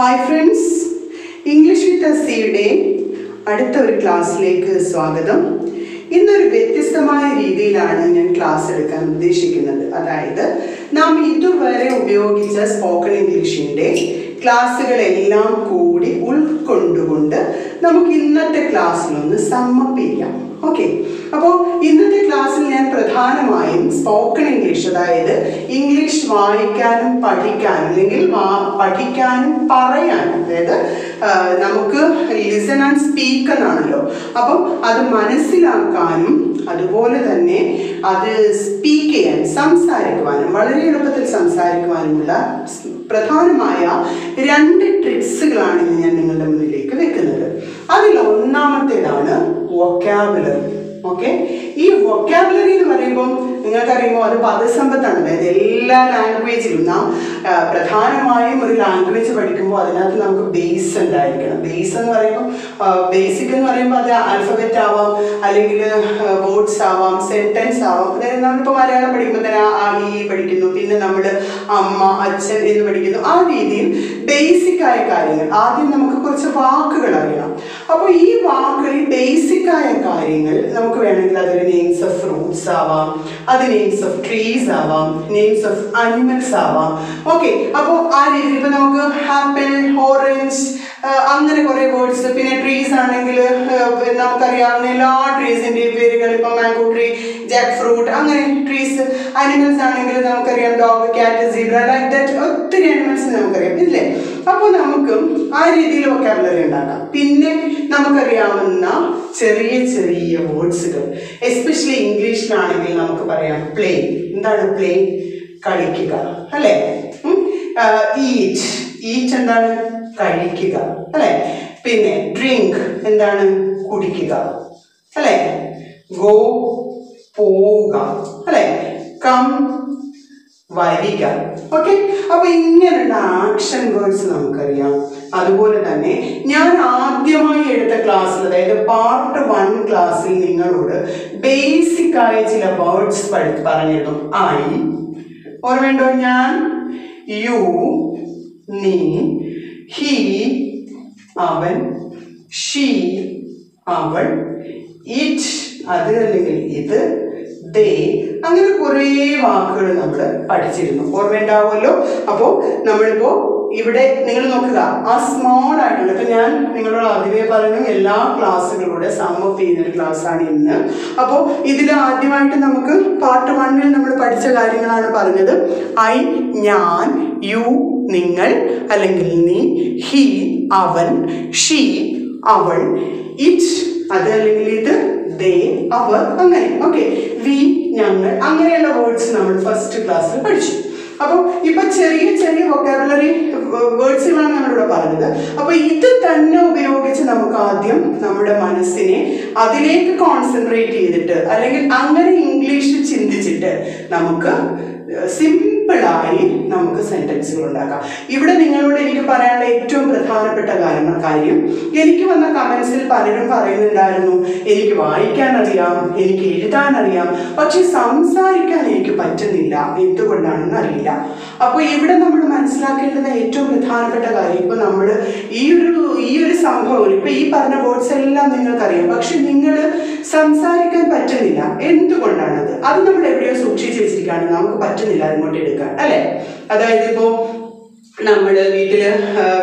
Hi friends English വിത്ത് സിയുടെ അടുത്ത ഒരു ക്ലാസ്സിലേക്ക് സ്വാഗതം. ഇന്നൊരു വ്യത്യസ്തമായ രീതിയിലാണ് ഞാൻ ക്ലാസ് എടുക്കാൻ ഉദ്ദേശിക്കുന്നത്. അതായത് നാം ഇതുവരെ ഉപയോഗിച്ച സ്പോക്കൺ ഇംഗ്ലീഷിന്റെ ക്ലാസ്സുകളെല്ലാം കൂടി ഉൾക്കൊണ്ടുകൊണ്ട് നമുക്ക് ഇന്നത്തെ ക്ലാസ്സിലൊന്ന് സമ്മപ്പിക്കാം ഓക്കെ അപ്പോൾ ഇന്നത്തെ ക്ലാസ്സിൽ ഞാൻ പ്രധാനമായും സ്പോക്കൺ ഇംഗ്ലീഷ് അതായത് ഇംഗ്ലീഷ് വായിക്കാനും പഠിക്കാനും അല്ലെങ്കിൽ പഠിക്കാനും പറയാനും അതായത് നമുക്ക് ലിസൺ ആൻഡ് സ്പീക്ക് എന്നാണല്ലോ. അപ്പം അത് മനസ്സിലാക്കാനും അതുപോലെ തന്നെ അത് സ്പീക്ക് ചെയ്യാൻ സംസാരിക്കുവാനും വളരെ എളുപ്പത്തിൽ സംസാരിക്കുവാനുമുള്ള പ്രധാനമായ രണ്ട് ട്രിക്സുകളാണ് ഇന്ന് ഞാൻ നിങ്ങളുടെ മുന്നിലേക്ക് വെക്കുന്നത്. അതിൽ ഒന്നാമത്തേതാണ് വൊക്കാബുലറി ഓക്കെ ഈ വൊക്കാബുലറി എന്ന് പറയുമ്പോൾ നിങ്ങൾക്കറിയുമ്പോൾ അത് പദസമ്പത്താണ്. അതായത് എല്ലാ ലാംഗ്വേജിലും നാം പ്രധാനമായും ഒരു ലാംഗ്വേജ് പഠിക്കുമ്പോൾ അതിനകത്ത് നമുക്ക് ബേസ് ഉണ്ടായിരിക്കണം. ബേസ് എന്ന് പറയുമ്പോൾ ബേസിക് എന്ന് പറയുമ്പോൾ അത് ആൽഫബറ്റ് ആവാം അല്ലെങ്കിൽ വേർഡ്സ് ആവാം സെന്റൻസ് ആവാം. അതായത് നമ്മളിപ്പോൾ മലയാളം പഠിക്കുമ്പോൾ തന്നെ ആ ഈ പഠിക്കുന്നു. പിന്നെ നമ്മൾ അമ്മ അച്ഛൻ എന്ന് പഠിക്കുന്നു. ആ രീതിയിൽ ബേസിക് ആയ കാര്യങ്ങൾ. ആദ്യം നമുക്ക് കുറച്ച് വാക്കുകൾ അറിയണം. അപ്പോൾ ഈ വാക്കുകളിൽ ബേസിക് ആയ കാര്യങ്ങൾ നമുക്ക് വേണമെങ്കിൽ അതൊരു നെയിംസ് ഓഫ് ഫ്രൂട്ട്സ് ആവാം അത് നെയിംസ് ഓഫ് ട്രീസ് ആവാം നെയിംസ് ഓഫ് അനിമൽസ് ആവാം. ഓക്കെ അപ്പോൾ ആ രീതിയിൽ ഇപ്പോൾ നമുക്ക് ആപ്പിൾ ഓറഞ്ച് അങ്ങനെ കുറേ വേർഡ്സ് പിന്നെ ട്രീസ് ആണെങ്കിൽ നമുക്കറിയാവുന്ന എല്ലാ ട്രീസിന്റെയും പേരുകൾ ഇപ്പൊ മാംഗോ ട്രീ ജാക്ക് ഫ്രൂട്ട് അങ്ങനെ ട്രീസ് അനിമൽസ് ആണെങ്കിൽ നമുക്കറിയാം dog cat zebra like that ഒത്തിരി അനിമൽസ് നമുക്കറിയാം ഇല്ലേ? അപ്പോൾ നമുക്ക് ആ രീതിയിൽ വൊക്കാബുലറി ഉണ്ടാക്കാം. പിന്നെ നമുക്കറിയാവുന്ന ചെറിയ ചെറിയ വേർഡ്സുകൾ എസ്പെഷ്യലി ഇംഗ്ലീഷിലാണെങ്കിൽ നമുക്ക് പറയാം പ്ലെയിൻ എന്താണ് പ്ലെയിൻ കളിക്കുക അല്ലേ? ഈറ്റ് ഈറ്റ് എന്താണ്? കഴിക്കുക. അല്ലേ? പിന്നെ ഡ്രിങ്ക് എന്താണ്? കുടിക്കുക. അല്ലേ? ഗോ പോവുക. അല്ലേ? കം വരിക. ഓക്കെ അപ്പൊ ഇങ്ങനെയുള്ള ആക്ഷൻ വേർഡ്സ് നമുക്കറിയാം. അതുപോലെ തന്നെ ഞാൻ ആദ്യമായി എടുത്ത ക്ലാസ്സിൽ അതായത് പാർട്ട് വൺ ക്ലാസ്സിൽ നിങ്ങളോട് ബേസിക് ആയ ചില വേർഡ്സ് പറഞ്ഞിരുന്നു. ഐ ഓർമ്മയുണ്ടോ? ഞാൻ യു നീ ഹീ അവൻ ഷീ അവൾ ഇറ്റ് അത് അല്ലെങ്കിൽ ഇത് ദേ അങ്ങനെ കുറേ വാക്കുകൾ നമ്മൾ പഠിച്ചിരുന്നു. ഓർമ്മയുണ്ടാവുമല്ലോ? അപ്പോൾ നമ്മളിപ്പോൾ ഇവിടെ നിങ്ങൾ നോക്കുക ആ സ്മോൾ ആയിട്ടുള്ള ഇപ്പം ഞാൻ നിങ്ങളോട് ആദ്യമേ പറഞ്ഞു എല്ലാ ക്ലാസ്സുകളുടെ സമ്മപ്പ് ചെയ്യുന്നൊരു ക്ലാസ്സാണ് ഇന്ന്. അപ്പോൾ ഇതിൽ ആദ്യമായിട്ട് നമുക്ക് പാർട്ട് വണ്ണിൽ നമ്മൾ പഠിച്ച കാര്യങ്ങളാണ് പറഞ്ഞത്. ഐ ഞാൻ യു നിങ്ങൾ അല്ലെങ്കിൽ നീ ഹി അവൻ ഷീ അവൾ ഇറ്റ് അത് അല്ലെങ്കിൽ ഇത് ദേ അവർ അങ്ങനെ. ഓക്കെ വി ഞങ്ങൾ അങ്ങനെയുള്ള വേർഡ്സ് നമ്മൾ ഫസ്റ്റ് ക്ലാസ്സിൽ പഠിച്ചു. അപ്പോൾ ഇപ്പൊ ചെറിയ ചെറിയ വൊക്കാബുലറി വേർഡ്സുകളാണ് നമ്മളിവിടെ പറഞ്ഞത്. അപ്പോൾ ഇത് തന്നെ ഉപയോഗിച്ച് നമുക്ക് ആദ്യം നമ്മുടെ മനസ്സിനെ അതിലേക്ക് കോൺസെൻട്രേറ്റ് ചെയ്തിട്ട് അല്ലെങ്കിൽ അങ്ങനെ ഇംഗ്ലീഷിൽ ചിന്തിച്ചിട്ട് നമുക്ക് സിമ്പിളായി നമുക്ക് സെന്റൻസുകൾ ഉണ്ടാക്കാം. ഇവിടെ നിങ്ങളോട് എനിക്ക് പറയാനുള്ള ഏറ്റവും പ്രധാനപ്പെട്ട കാര്യം കാര്യം എനിക്ക് വന്ന കമൻസിൽ പലരും പറയുന്നുണ്ടായിരുന്നു എനിക്ക് വായിക്കാൻ അറിയാം എനിക്ക് എഴുതാൻ അറിയാം പക്ഷെ സംസാരിക്കാൻ എനിക്ക് പറ്റുന്നില്ല എന്തുകൊണ്ടാണെന്ന് അറിയില്ല. അപ്പോൾ ഇവിടെ നമ്മൾ മനസ്സിലാക്കേണ്ടുന്ന ഏറ്റവും പ്രധാനപ്പെട്ട കാര്യം ഇപ്പോൾ നമ്മൾ ഈ ഒരു ഈ ഒരു സംഭവം ഇപ്പൊ ഈ പറഞ്ഞ വേർഡ്സ് എല്ലാം നിങ്ങൾക്കറിയാം പക്ഷെ നിങ്ങൾ സംസാരിക്കാൻ പറ്റുന്നില്ല എന്തുകൊണ്ടാണത്? അത് നമ്മൾ എവിടെയോ സൂക്ഷിച്ചു വെച്ചിരിക്കുകയാണ് നമുക്ക് പറ്റുന്നില്ല അങ്ങോട്ട് എടുക്കാൻ അല്ലെ? അതായത് ഇപ്പോൾ നമ്മൾ വീട്ടിൽ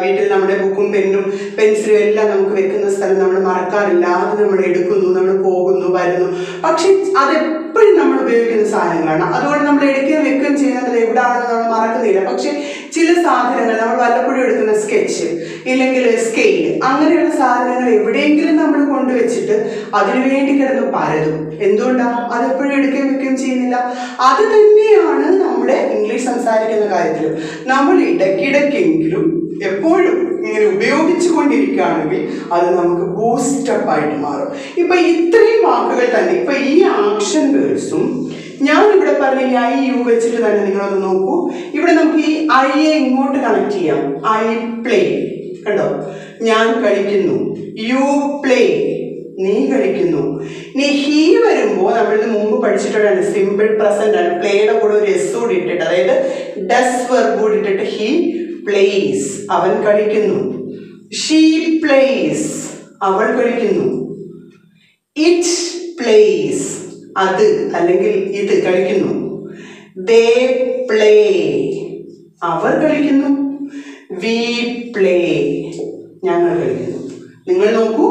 വീട്ടിൽ നമ്മുടെ ബുക്കും പെന്നും പെൻസിലും എല്ലാം നമുക്ക് വെക്കുന്ന സ്ഥലം നമ്മൾ മറക്കാറില്ല. അത് നമ്മൾ എടുക്കുന്നു നമ്മൾ പോകുന്നു വരുന്നു. പക്ഷെ അതെപ്പോഴും നമ്മൾ ഉപയോഗിക്കുന്ന സാധനങ്ങളാണ്. അതുകൊണ്ട് നമ്മൾ എടുക്കുകയും വെക്കുകയും ചെയ്യുന്നത് എവിടെയാണെന്ന് നമ്മൾ മറക്കുന്നില്ല. പക്ഷെ ചില സാധനങ്ങൾ നമ്മൾ വല്ലപ്പോഴും എടുക്കുന്ന സ്കെച്ച് ഇല്ലെങ്കിൽ സ്കെയിൽ അങ്ങനെയുള്ള സാധനങ്ങൾ എവിടെയെങ്കിലും നമ്മൾ കൊണ്ടുവച്ചിട്ട് അതിനു വേണ്ടി കിടന്ന് പരതും. എന്തുകൊണ്ടാണ് അതെപ്പോഴും എടുക്കുകയും വെക്കുകയും ചെയ്യുന്നില്ല. അത് തന്നെയാണ് നമ്മുടെ ഇംഗ്ലീഷ് സംസാരിക്കുന്ന കാര്യത്തിലും. നമ്മൾ ഇടയ്ക്കിടയ്ക്കെങ്കിലും എപ്പോഴും ഇങ്ങനെ ഉപയോഗിച്ചു കൊണ്ടിരിക്കുകയാണെങ്കിൽ അത് നമുക്ക് ബൂസ്റ്റപ്പ് ആയിട്ട് മാറും. ഇപ്പൊ ഇത്രയും വാക്കുകൾ തന്നെ ഇപ്പൊ ഈ ആക്ഷൻ വേർഡ്സും ഞാൻ ഇവിടെ പറഞ്ഞ ഈ ഐ യു വെച്ചിട്ട് തന്നെ നിങ്ങളൊന്ന് നോക്കൂ. ഇവിടെ നമുക്ക് ഈ ഐയെ ഇങ്ങോട്ട് കണക്ട് ചെയ്യാം. ഐ പ്ലേ കണ്ടോ? ഞാൻ കളിക്കുന്നു. യു പ്ലേ നീ കളിക്കുന്നു. ഇനി ഹീ വരുമ്പോൾ നമ്മളിത് മുമ്പ് പഠിച്ചിട്ടുള്ളതാണ് സിമ്പിൾ പ്രസന്റ് ആണ്. പ്ലേയുടെ കൂടെ ഒരു എസ് കൂടി ഇട്ടിട്ട് അതായത് ഡസ് വെർബ് കൂടി ഇട്ടിട്ട് ഹീ പ്ലേസ് അവൻ കളിക്കുന്നു. ഷീ പ്ലേസ് അവൾ കളിക്കുന്നു. ഇറ്റ് പ്ലേസ് അത് അല്ലെങ്കിൽ ഇത് കളിക്കുന്നു. ദേ പ്ലേ അവർ കളിക്കുന്നു. വി പ്ലേ ഞങ്ങൾ കളിക്കുന്നു. നിങ്ങൾ നോക്കൂ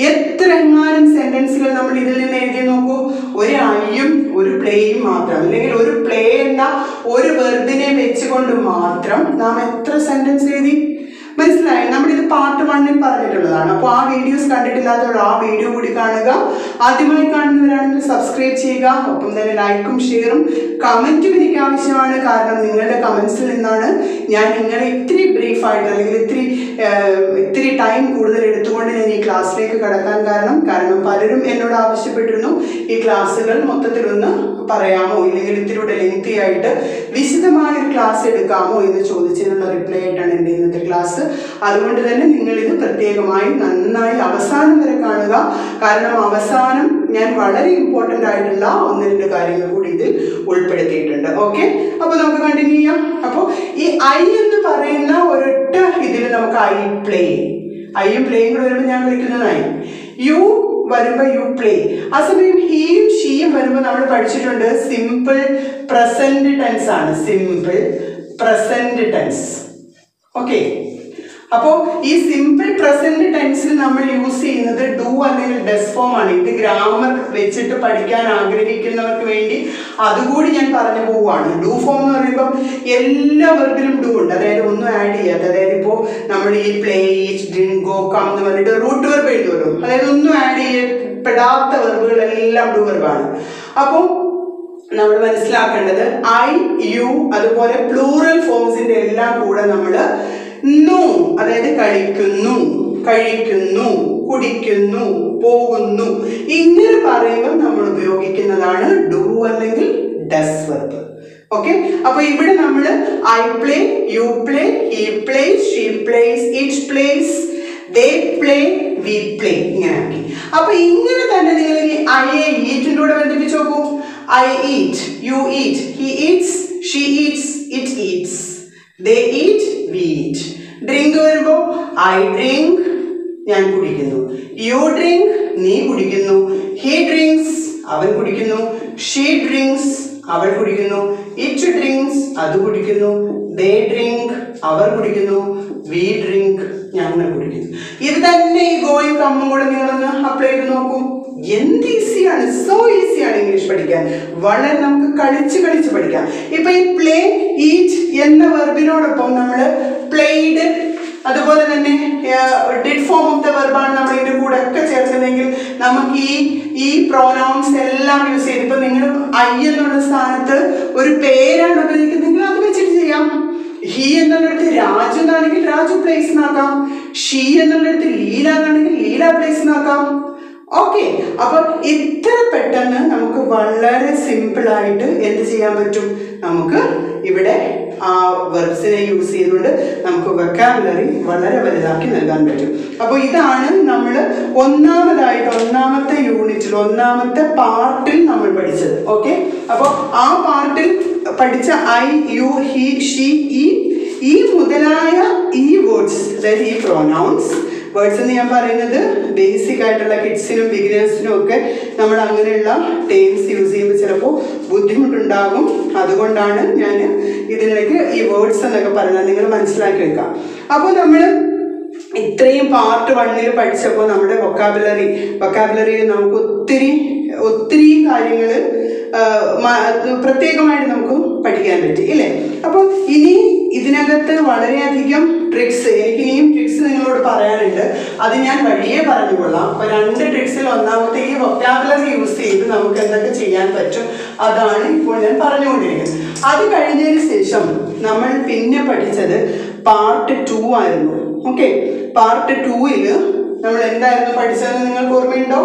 എത്ര എങ്ങാനും സെന്റൻസുകൾ നമ്മൾ ഇതിൽ നിന്ന് എഴുതി നോക്കൂ. ഒരു ഐയും ഒരു പ്ലേയും മാത്രം. അല്ലെങ്കിൽ ഒരു പ്ലേ എന്ന ഒരു വെർബിനെ വെച്ചുകൊണ്ട് മാത്രം നാം എത്ര സെന്റൻസ് എഴുതി? മനസ്സിലായി? നമ്മളിത് പാർട്ട് വണ്ണിൽ പറഞ്ഞിട്ടുള്ളതാണ്. അപ്പോൾ ആ വീഡിയോസ് കണ്ടിട്ടില്ലാത്തവർ ആ വീഡിയോ കൂടി കാണുക. ആദ്യമായി കാണുന്നവരാണെങ്കിൽ സബ്സ്ക്രൈബ് ചെയ്യുക. ഒപ്പം തന്നെ ലൈക്കും ഷെയറും കമന്റും എനിക്ക് ആവശ്യമാണ്. കാരണം നിങ്ങളുടെ കമൻസിൽ നിന്നാണ് ഞാൻ നിങ്ങളെ ഇത്തിരി ബ്രീഫായിട്ട് അല്ലെങ്കിൽ ഇത്തിരി ഇത്തിരി ടൈം കൂടുതൽ എടുത്തുകൊണ്ട് ഞാൻ ഈ ക്ലാസ്സിലേക്ക് കടക്കാൻ കാരണം കാരണം പലരും എന്നോട് ആവശ്യപ്പെട്ടിരുന്നു ഈ ക്ലാസ്സുകൾ മൊത്തത്തിലൊന്ന് പറയാമോ? ഇല്ലെങ്കിൽ ഇത്തിരി ലെങ്തി ആയിട്ട് വിശദമായ ഒരു ക്ലാസ് എടുക്കാമോ എന്ന് ചോദിച്ചതിനുള്ള റിപ്ലൈ ആയിട്ടാണ് എന്റെ ഇന്നത്തെ ക്ലാസ് അതുകൊണ്ട് തന്നെ നിങ്ങൾ ഇത് പ്രത്യേകമായി നന്നായി അവസാനം വരെ കാണുക. കാരണം അവസാനം ഞാൻ വളരെ ഇമ്പോർട്ടന്റ് ആയിട്ടുള്ള ഒന്ന് രണ്ട് കാര്യങ്ങൾ കൂടി ഇതിൽ ഉൾപ്പെടുത്തിയിട്ടുണ്ട്. ഓക്കെ അപ്പോൾ നമുക്ക് കണ്ടിന്യൂ ചെയ്യാം. അപ്പോൾ ഈ ഐ എന്ന് പറയുന്ന ഒരൊറ്റ ഇതിൽ നമുക്ക് ഐ പ്ലേ ഐയും പ്ലേയും കൂടെ വരുമ്പോൾ ഞാൻ വിളിക്കുന്നതായി യു വരുമ്പോൾ യു പ്ലേ ആ സമയം ഹീയും ഷീയും വരുമ്പോൾ നമ്മൾ പഠിച്ചിട്ടുണ്ട് സിമ്പിൾ പ്രസന്റ് ടെൻസ് ആണ്. സിമ്പിൾ പ്രസന്റ് ടെൻസ് ഓക്കെ അപ്പോൾ ഈ സിമ്പിൾ പ്രസന്റ് ടെൻസിൽ നമ്മൾ യൂസ് ചെയ്യുന്നത് ഡു അല്ലെങ്കിൽ ഡെസ് ഫോം ആണ്. ഇത് ഗ്രാമർ വെച്ചിട്ട് പഠിക്കാൻ ആഗ്രഹിക്കുന്നവർക്ക് വേണ്ടി അതുകൂടി ഞാൻ പറഞ്ഞു പോവുകയാണ്. ഡു ഫോം എന്ന് പറയുമ്പോൾ എല്ലാ വെർബിലും ഡു ഉണ്ട്. അതായത് ഒന്നും ആഡ് ചെയ്യാത്ത അതായത് ഇപ്പോൾ നമ്മൾ ഈ play eat drink go come എന്ന് പറഞ്ഞിട്ട് റൂട്ട് വെർബ് എഴുതുമല്ലോ. അതായത് ഒന്നും ആഡ് ചെയ്യപ്പെടാത്ത വെർബുകളെല്ലാം ഡു വെർബാണ് അപ്പോൾ നമ്മൾ മനസ്സിലാക്കേണ്ടത് ഐ യു അതുപോലെ പ്ലൂറൽ ഫോംസിന്റെ എല്ലാം കൂടെ നമ്മൾ നു അതായത് കഴിക്കുന്നു കഴിക്കുന്നു കുടിക്കുന്നു പോകുന്നു. ഇങ്ങനെ പറയുമ്പോൾ നമ്മൾ ഉപയോഗിക്കുന്നതാണ് ഡു അല്ലെങ്കിൽ ഡസ് വെർബ് ഓക്കെ അപ്പൊ ഇവിടെ നമ്മൾ I play you play he plays she plays it plays they play we play ഇങ്ങനെ അപ്പൊ ഇങ്ങനെ തന്നെ നിങ്ങൾ ഇനി ഐ എ ഈറ്റിന്റെ കൂടെ ബന്ധിപ്പിച്ച് നോക്കൂ. I eat you eat he eats she eats it eats they eat we eat drink വരുമ്പോൾ ഐ ഡ്രിങ്ക് ഞാൻ കുടിക്കുന്നു. യു ഡ്രിങ്ക് നീ കുടിക്കുന്നു. ഹി ഡ്രിങ്ക്സ് അവൻ കുടിക്കുന്നു. ഷീ ഡ്രിങ്ക്സ് അവൾ കുടിക്കുന്നു. ഇറ്റ് ഡ്രിങ്ക്സ് അത് കുടിക്കുന്നു. ദേ ഡ്രിങ്ക് അവർ കുടിക്കുന്നു. വി ഡ്രിങ്ക് ഞങ്ങൾ കുടിക്കുന്നു. ഇത് തന്നെ ഈ ഗോയും കമ്മും കൂടെ നിങ്ങളൊന്ന് അപ്ലൈ ചെയ്ത് നോക്കൂ. എന്ത് ഈസിയാണ് സോ ഈസിയാണ് ഇംഗ്ലീഷ് പഠിക്കാൻ. വളരെ നമുക്ക് കളിച്ച് കളിച്ച് പഠിക്കാം. ഇപ്പൊ ഈ പ്ലേ ഈറ്റ് എന്ന വെർബിനോടൊപ്പം നമ്മൾ പ്ലേഡ് അതുപോലെ തന്നെ ഡിഡ് ഫോം ഓഫ് ദ വെർബാണ് നമ്മൾ ഇതിന്റെ കൂടെ ഒക്കെ ചേർക്കുന്നതെങ്കിൽ നമുക്ക് ഈ ഈ പ്രോനൗൺസ് എല്ലാം യൂസ് ചെയ്ത് ഇപ്പൊ നിങ്ങൾ ഐ എന്നുള്ള സ്ഥാനത്ത് ഒരു പേരാണ് ഉപയോഗിക്കുന്നതെങ്കിൽ അത് വെച്ചിട്ട് ചെയ്യാം. ഹി എന്നുള്ളിടത്ത് രാജു എന്നാണെങ്കിൽ രാജു പ്ലേസ് എന്നാക്കാം ഷീ എന്നുള്ളിടത്ത് ലീല എന്നാണെങ്കിൽ ലീല പ്ലേസ് എന്നാക്കാം ഓക്കെ അപ്പം ഇത്ര പെട്ടെന്ന് നമുക്ക് വളരെ സിമ്പിളായിട്ട് എന്ത് ചെയ്യാൻ പറ്റും? നമുക്ക് ഇവിടെ ആ വെർബ്സിനെ യൂസ് ചെയ്തുകൊണ്ട് നമുക്ക് വെക്കാബുലറി വളരെ വലുതാക്കി നൽകാൻ പറ്റും. അപ്പോൾ ഇതാണ് നമ്മൾ ഒന്നാമതായിട്ട് ഒന്നാമത്തെ യൂണിറ്റിൽ ഒന്നാമത്തെ പാർട്ടിൽ നമ്മൾ പഠിച്ചത്. ഓക്കെ അപ്പോൾ ആ പാർട്ടിൽ പഠിച്ച ഐ യു ഹി ഷീ ഈ ഈ മുതലായ ഈ വേർഡ്സ് അതായത് ഈ പ്രൊനൗൺസ് വേർഡ്സ് എന്ന് ഞാൻ പറയുന്നത് ബേസിക് ആയിട്ടുള്ള കിഡ്സിനും ബിഗിനേഴ്സിനും ഒക്കെ നമ്മൾ അങ്ങനെയുള്ള ടേംസ് യൂസ് ചെയ്യുമ്പോൾ ചിലപ്പോൾ ബുദ്ധിമുട്ടുണ്ടാകും. അതുകൊണ്ടാണ് ഞാൻ ഇതിനിടയ്ക്ക് ഈ വേർഡ്സ് എന്നൊക്കെ പറയുന്നത് നിങ്ങൾ മനസ്സിലാക്കി വെക്കാം അപ്പോൾ നമ്മൾ ഇത്രയും പാർട്ട് വണ്ണിൽ പഠിച്ചപ്പോൾ നമ്മുടെ വൊക്കാബുലറി വൊക്കാബുലറിയിൽ നമുക്ക് ഒത്തിരി ഒത്തിരി കാര്യങ്ങൾ പ്രത്യേകമായിട്ട് നമുക്ക് പഠിക്കാൻ പറ്റി ഇല്ലേ? അപ്പോൾ ഇനി ഇതിനകത്ത് വളരെയധികം ട്രിക്സ് എനിക്ക് ഇനിയും ട്രിക്സ് നിങ്ങളോട് പറയാനുണ്ട്. അത് ഞാൻ വഴിയേ പറഞ്ഞുകൊള്ളാം. അപ്പോൾ രണ്ട് ട്രിക്സിൽ ഒന്നാമത്തെ ഈ വൊക്കാബുലറി യൂസ് ചെയ്ത് നമുക്ക് എന്തൊക്കെ ചെയ്യാൻ പറ്റും അതാണ് ഇപ്പോൾ ഞാൻ പറഞ്ഞുകൊണ്ടിരിക്കുന്നത്. അത് കഴിഞ്ഞതിന് ശേഷം നമ്മൾ പിന്നെ പഠിച്ചത് പാർട്ട് ടു ആയിരുന്നു. ഓക്കെ പാർട്ട് ടുവിൽ നമ്മൾ എന്തായിരുന്നു പഠിച്ചതെന്ന് നിങ്ങൾക്ക് ഓർമ്മയുണ്ടോ?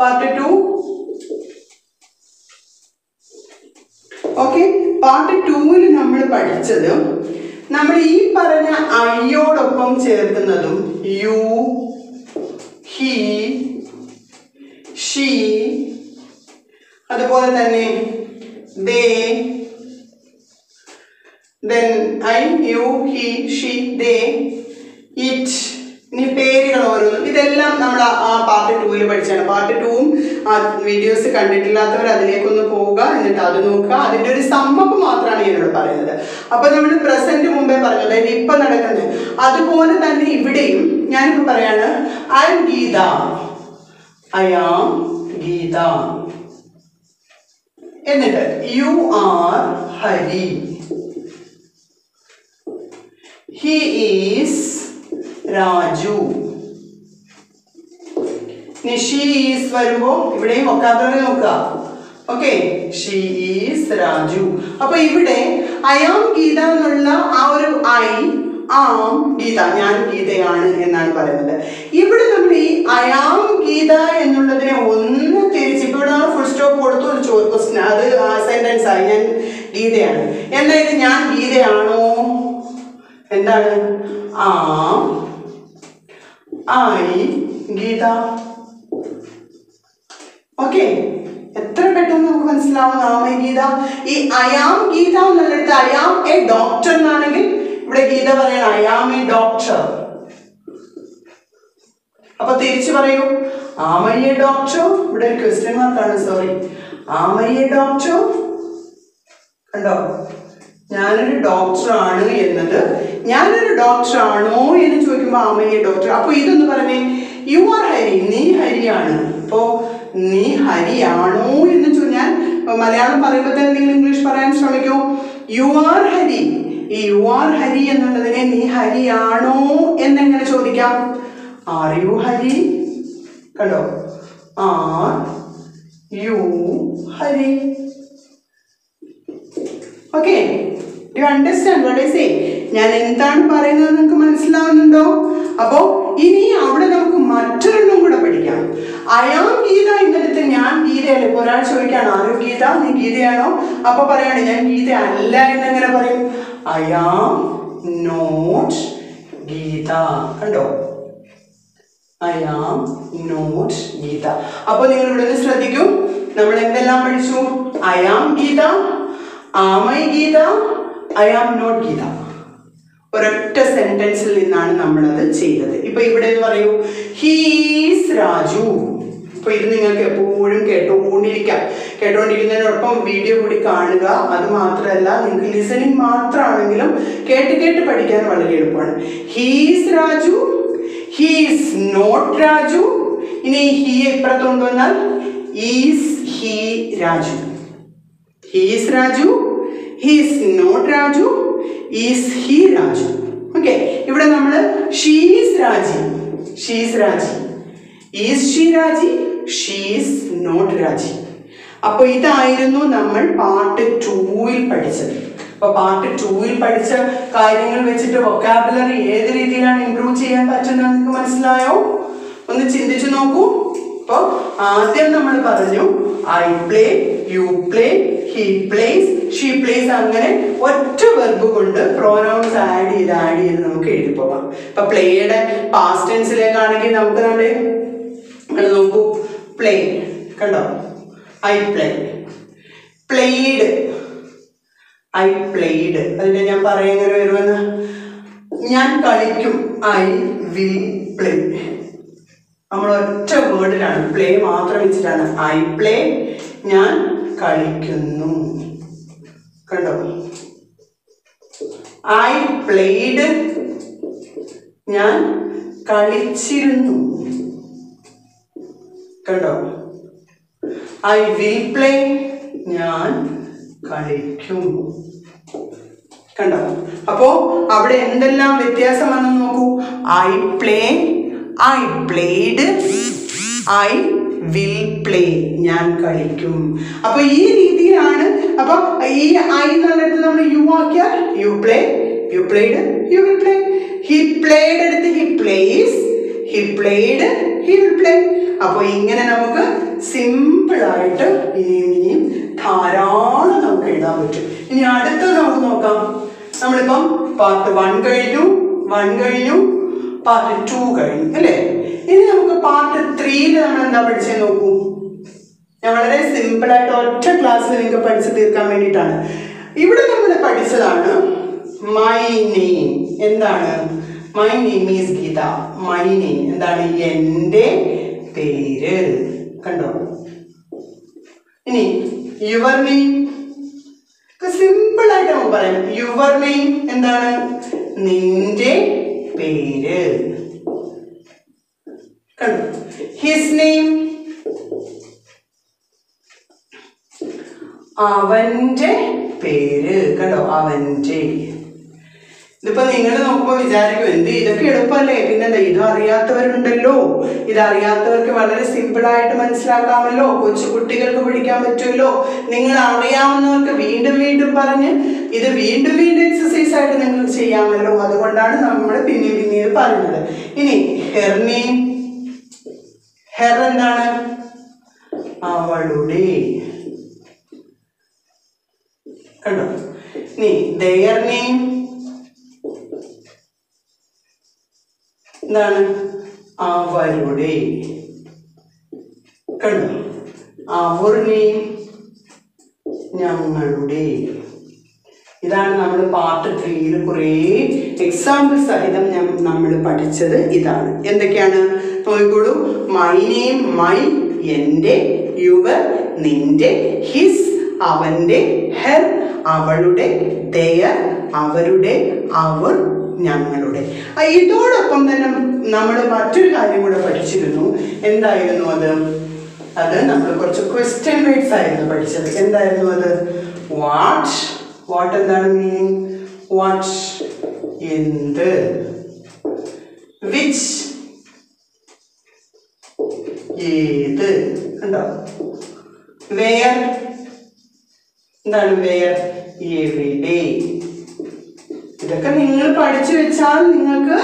പാർട്ട് ടു ഓക്കെ പാർട്ട് ടൂവിൽ നമ്മൾ പഠിച്ചതും നമ്മൾ ഈ പറഞ്ഞ ഐയോടൊപ്പം ചേർക്കുന്നതും യു ഹി ഷീ അതുപോലെ തന്നെ they then I you he she they it ഇനി പേരുകൾ ഓരോന്നും. ഇതെല്ലാം നമ്മൾ ആ- പാർട്ട് ടൂവിൽ പഠിച്ചാണ്. പാർട്ട് ടൂവും ആ വീഡിയോസ് കണ്ടിട്ടില്ലാത്തവർ അതിലേക്കൊന്ന് പോവുക എന്നിട്ട് അത് നോക്കുക. അതിന്റെ ഒരു സമ്മപ്പ് മാത്രമാണ് ഞാനിവിടെ പറയുന്നത്. അപ്പൊ നമ്മൾ പ്രസന്റ് മുമ്പേ പറഞ്ഞു അതായത് ഇപ്പൊ നടക്കുന്നത്. അതുപോലെ തന്നെ ഇവിടെയും ഞാനിപ്പോ പറയാണ് I am Geetha I am Geetha എന്നിട്ട് you are Hari he is Raju. ഇനി ഷീ ഈസ് വരുമ്പോ ഇവിടെയും ഒക്കാത്തവരെ നോക്കുക. ഓക്കെ ഷീ രാജു അപ്പൊ ഇവിടെ അയാം ഗീത എന്നുള്ള ആ ഒരു ഐ ആം ഗീത ഞാൻ ഗീതയാണ് എന്നാണ് പറയുന്നത്. ഇവിടെ നമ്മൾ ഈ അയാം ഗീത എന്നുള്ളതിനെ ഒന്ന് തിരിച്ച് ഇപ്പൊ ഇവിടെ നമ്മൾ ഫുൾ സ്റ്റോപ്പ് കൊടുത്തു ഒരു ക്വസ്റ്റ്യൻ അത് സെന്റൻസ് ആയി. ഞാൻ ഗീതയാണ്. എന്തായാലും ഞാൻ ഗീതയാണോ? എന്താണ്? ആം. ഐ ഗീത. ഓക്കെ. എത്ര പെട്ടെന്ന് നമുക്ക് മനസ്സിലാവും? ആമൈ ഗീത. ഈ അയാം ഗീത എന്നുള്ളിടത്ത് അയാം എ ഡോക്ടർ എന്നാണെങ്കിൽ ഇവിടെ ഗീത പറയണം. I am a doctor. അപ്പൊ തിരിച്ചു പറയൂ. Am a doctor. ഇവിടെ ഒരു ക്വസ്റ്റ്യൻ മാർക്കാണ്. സോറി. Am a doctor. കണ്ടോ? ഞാനൊരു ഡോക്ടറാണ് എന്നത്. ഞാനൊരു ഡോക്ടറാണോ എന്ന് ചോദിക്കുമ്പോൾ അമ്മയെ ഡോക്ടർ അപ്പോൾ ഇതൊന്ന് പറഞ്ഞേ യു ആർ ഹരി നീ ഹരിയാണ്. അപ്പോൾ നീ ഹരിയാണോ എന്ന് ഞാൻ മലയാളം പറയുമ്പോൾ തന്നെ നിങ്ങൾ ഇംഗ്ലീഷ് പറയാൻ ശ്രമിക്കൂ. യു ആർ ഹരി ഈ യു ആർ ഹരി എന്നുള്ളതിനെ നീ ഹരിയാണോ എന്നെങ്ങനെ ചോദിക്കാം? Are you Hari? കണ്ടോ? Are you Hari. Okay? You understand what I say ഞാൻ എന്താണ് പറയുന്നത് നിങ്ങൾക്ക് മനസ്സിലാവുന്നുണ്ടോ? അപ്പോ ഇനി അവിടെ നമുക്ക് മറ്റൊരെണ്ണം കൂടെ പഠിക്കാം. അയാം ഗീത എന്നിടത്ത് ഞാൻ ഗീതയല്ലേ? ഇപ്പോൾ ഒരാൾ ചോദിക്കാണ് ആരും ഗീത? നീ ഗീതയാണോ? അപ്പൊ പറയാണ് ഞാൻ ഗീത അല്ല എന്നെങ്ങനെ പറയും? I am not Geetha. കണ്ടോ? I am not Geetha. അപ്പൊ നിങ്ങൾ ഇവിടെ നിന്ന് ശ്രദ്ധിക്കും. നമ്മൾ എന്തെല്ലാം പഠിച്ചു I am Geetha am I Geetha I am not Geetha ഒരൊറ്റ സെന്റൻസിൽ നിന്നാണ് നമ്മളത് ചെയ്തത്. ഇപ്പൊ ഇവിടെ പറയൂ ഹീസ് രാജു ഇപ്പൊ ഇത് നിങ്ങൾക്ക് എപ്പോഴും കേട്ടുകൊണ്ടിരിക്കാം. കേട്ടുകൊണ്ടിരിക്കുന്നതിനോടൊപ്പം വീഡിയോ കൂടി കാണുക. അത് മാത്രമല്ല നിങ്ങൾക്ക് ലിസണിങ് മാത്രമാണെങ്കിലും കേട്ട് കേട്ട് പഠിക്കാൻ വളരെ എളുപ്പമാണ്. He's Raju he's not Raju ഇനി ഹി ഇപ്പുറത്ത് കൊണ്ടുവന്നാൽ is he Raju he's Raju he's not Raju is he Raju okay ഇവിടെ നമ്മൾ she's Raji she's Raji is she Raji she's not Raji അപ്പോൾ ഇതായിരുന്നു നമ്മൾ പാർട്ട് ടൂവിൽ പഠിച്ചത്. അപ്പോൾ പാർട്ട് ടൂവിൽ പഠിച്ച കാര്യങ്ങൾ വെച്ചിട്ട് വൊക്കാബുലറി ഏത് രീതിയിലാണ് ഇമ്പ്രൂവ് ചെയ്യാൻ പറ്റുന്നത് നിങ്ങൾക്ക് മനസ്സിലായോ? ഒന്ന് ചിന്തിച്ചു നോക്കൂ. അപ്പോൾ ആദ്യം നമ്മൾ പറഞ്ഞു I play you play he plays she plays അങ്ങനെ ഒറ്റ വെർബ് കൊണ്ട് പ്രോനൗൺസ് ആഡ് ചെയ്ത് ആഡ് ചെയ്ത് നമുക്ക് എഴുതി പോവാം ഇപ്പൊ പ്ലേയുടെ പാസ്റ്റ് ടെൻസിലേക്കാണെങ്കിൽ നമുക്ക് നമ്മുടെ നോക്കൂ. പ്ലേ കണ്ടോ? I play played I played അതിന്റെ ഞാൻ പറയുന്നൊരു വരുമെന്ന്? ഞാൻ കളിക്കും. ഐ വിൽ പ്ലേ നമ്മൾ ഒറ്റ വേർഡിലാണ് പ്ലേ മാത്രം വെച്ചിട്ടാണ്. ഐ പ്ലേ ഞാൻ കളിക്കുന്നു. കണ്ടോ? ഐ പ്ലേഡ് ഞാൻ കളിച്ചിരുന്നു. കണ്ടോ? ഐ വിൽ പ്ലേ ഞാൻ കളിക്കും. കണ്ടോ? അപ്പോ അവിടെ എന്തെല്ലാം വ്യത്യാസം വന്നു നോക്കൂ. I play I played I will play ഞാൻ കളിക്കും. അപ്പൊ ഈ രീതിയിലാണ് അപ്പൊ ഈ ഐ എന്നുള്ളിടത്ത് നമ്മൾ യു ആക്കിയാൽ you play you played you will play he played എടുത്ത് he plays he played he will play അപ്പോൾ ഇങ്ങനെ നമുക്ക് സിമ്പിൾ ആയിട്ട് ഇനിയും ധാരാളം നമുക്ക് എഴുതാൻ പറ്റും. ഇനി അടുത്തത് നമുക്ക് നോക്കാം. നമ്മളിപ്പം പാർട്ട് വൺ കഴിഞ്ഞു വൺ കഴിഞ്ഞു പാർട്ട് ടു കഴിഞ്ഞു അല്ലേ? ഇനി നമുക്ക് പാർട്ട് ത്രീയിൽ നമ്മൾ എന്താ പഠിച്ചേ നോക്കൂ. ഞാൻ വളരെ സിമ്പിൾ ആയിട്ട് ഒറ്റ ക്ലാസ്സിൽ നിങ്ങൾക്ക് പഠിച്ചു തീർക്കാൻ വേണ്ടിയിട്ടാണ്. ഇവിടെ നമ്മൾ പഠിച്ചതാണ് മൈ നെയിം എന്താണ്? My name is Geetha. My name എന്താണ്? എന്റെ പേര്. കണ്ടോ? ഇനി യുവർ നെയിം സിമ്പിൾ ആയിട്ട് നമുക്ക് പറയാം. യുവർ നെയിം എന്താണ്? നിന്റെ പേര്. ഹിസ് നെയിം അവന്റെ പേര്. കണ്ടോ? അവന്റെ. ഇതിപ്പോ നിങ്ങൾ നോക്കുമ്പോൾ വിചാരിക്കും എന്ത്? ഇതൊക്കെ എളുപ്പമല്ലേ പിന്നെന്താ? ഇത് അറിയാത്തവരുണ്ടല്ലോ. ഇത് അറിയാത്തവർക്ക് വളരെ സിമ്പിൾ ആയിട്ട് മനസ്സിലാക്കാമല്ലോ. കൊച്ചു കുട്ടികൾക്ക് പഠിക്കാൻ പറ്റുമല്ലോ. നിങ്ങൾ അറിയാവുന്നവർക്ക് വീണ്ടും വീണ്ടും പറഞ്ഞ് ഇത് വീണ്ടും വീണ്ടും എക്സസൈസ് ആയിട്ട് നിങ്ങൾ ചെയ്യാമല്ലോ. അതുകൊണ്ടാണ് നമ്മൾ പിന്നെ പിന്നീട് പറഞ്ഞത് ഇനി ഹെർനെയിം ഹെർ എന്താണ് അവളുടെ. കണ്ടോ? നീ ദയർ നെയിം എന്താണ്? അവരുടെ കണ്ടോ? അവർ നെയിം ഞങ്ങളുടെ. ഇതാണ് നമ്മൾ പാർട്ട് ത്രീയിൽ കുറേ എക്സാമ്പിൾ സഹിതം നമ്മൾ പഠിച്ചത് ഇതാണ്. എന്തൊക്കെയാണ്? നോക്കിക്കോളൂ മൈ നെയിം മൈ എന്റെ യുവർ നിന്റെ ഹിസ് അവന്റെ ഹെർ അവളുടെ ദയർ അവരുടെ അവർ ഞങ്ങളുടെ. ഇതോടൊപ്പം തന്നെ നമ്മൾ മറ്റൊരു കാര്യം കൂടെ പഠിച്ചിരുന്നു. എന്തായിരുന്നു അത്? അത് നമ്മൾ കുറച്ച് ക്വസ്റ്റ്യൻ വേർഡ്സ് ആയിരുന്നു പഠിച്ചത്. എന്തായിരുന്നു അത്? വാട്ട് വാട്ട് എന്താണ് മീനിങ് വാട്ട് എന്ത്? വിച്ച് ഏത് കണ്ടോ? വേർ എന്താണ് വേർ എവിടെ? ഇതൊക്കെ നിങ്ങൾ പഠിച്ചു വെച്ചാൽ നിങ്ങൾക്ക്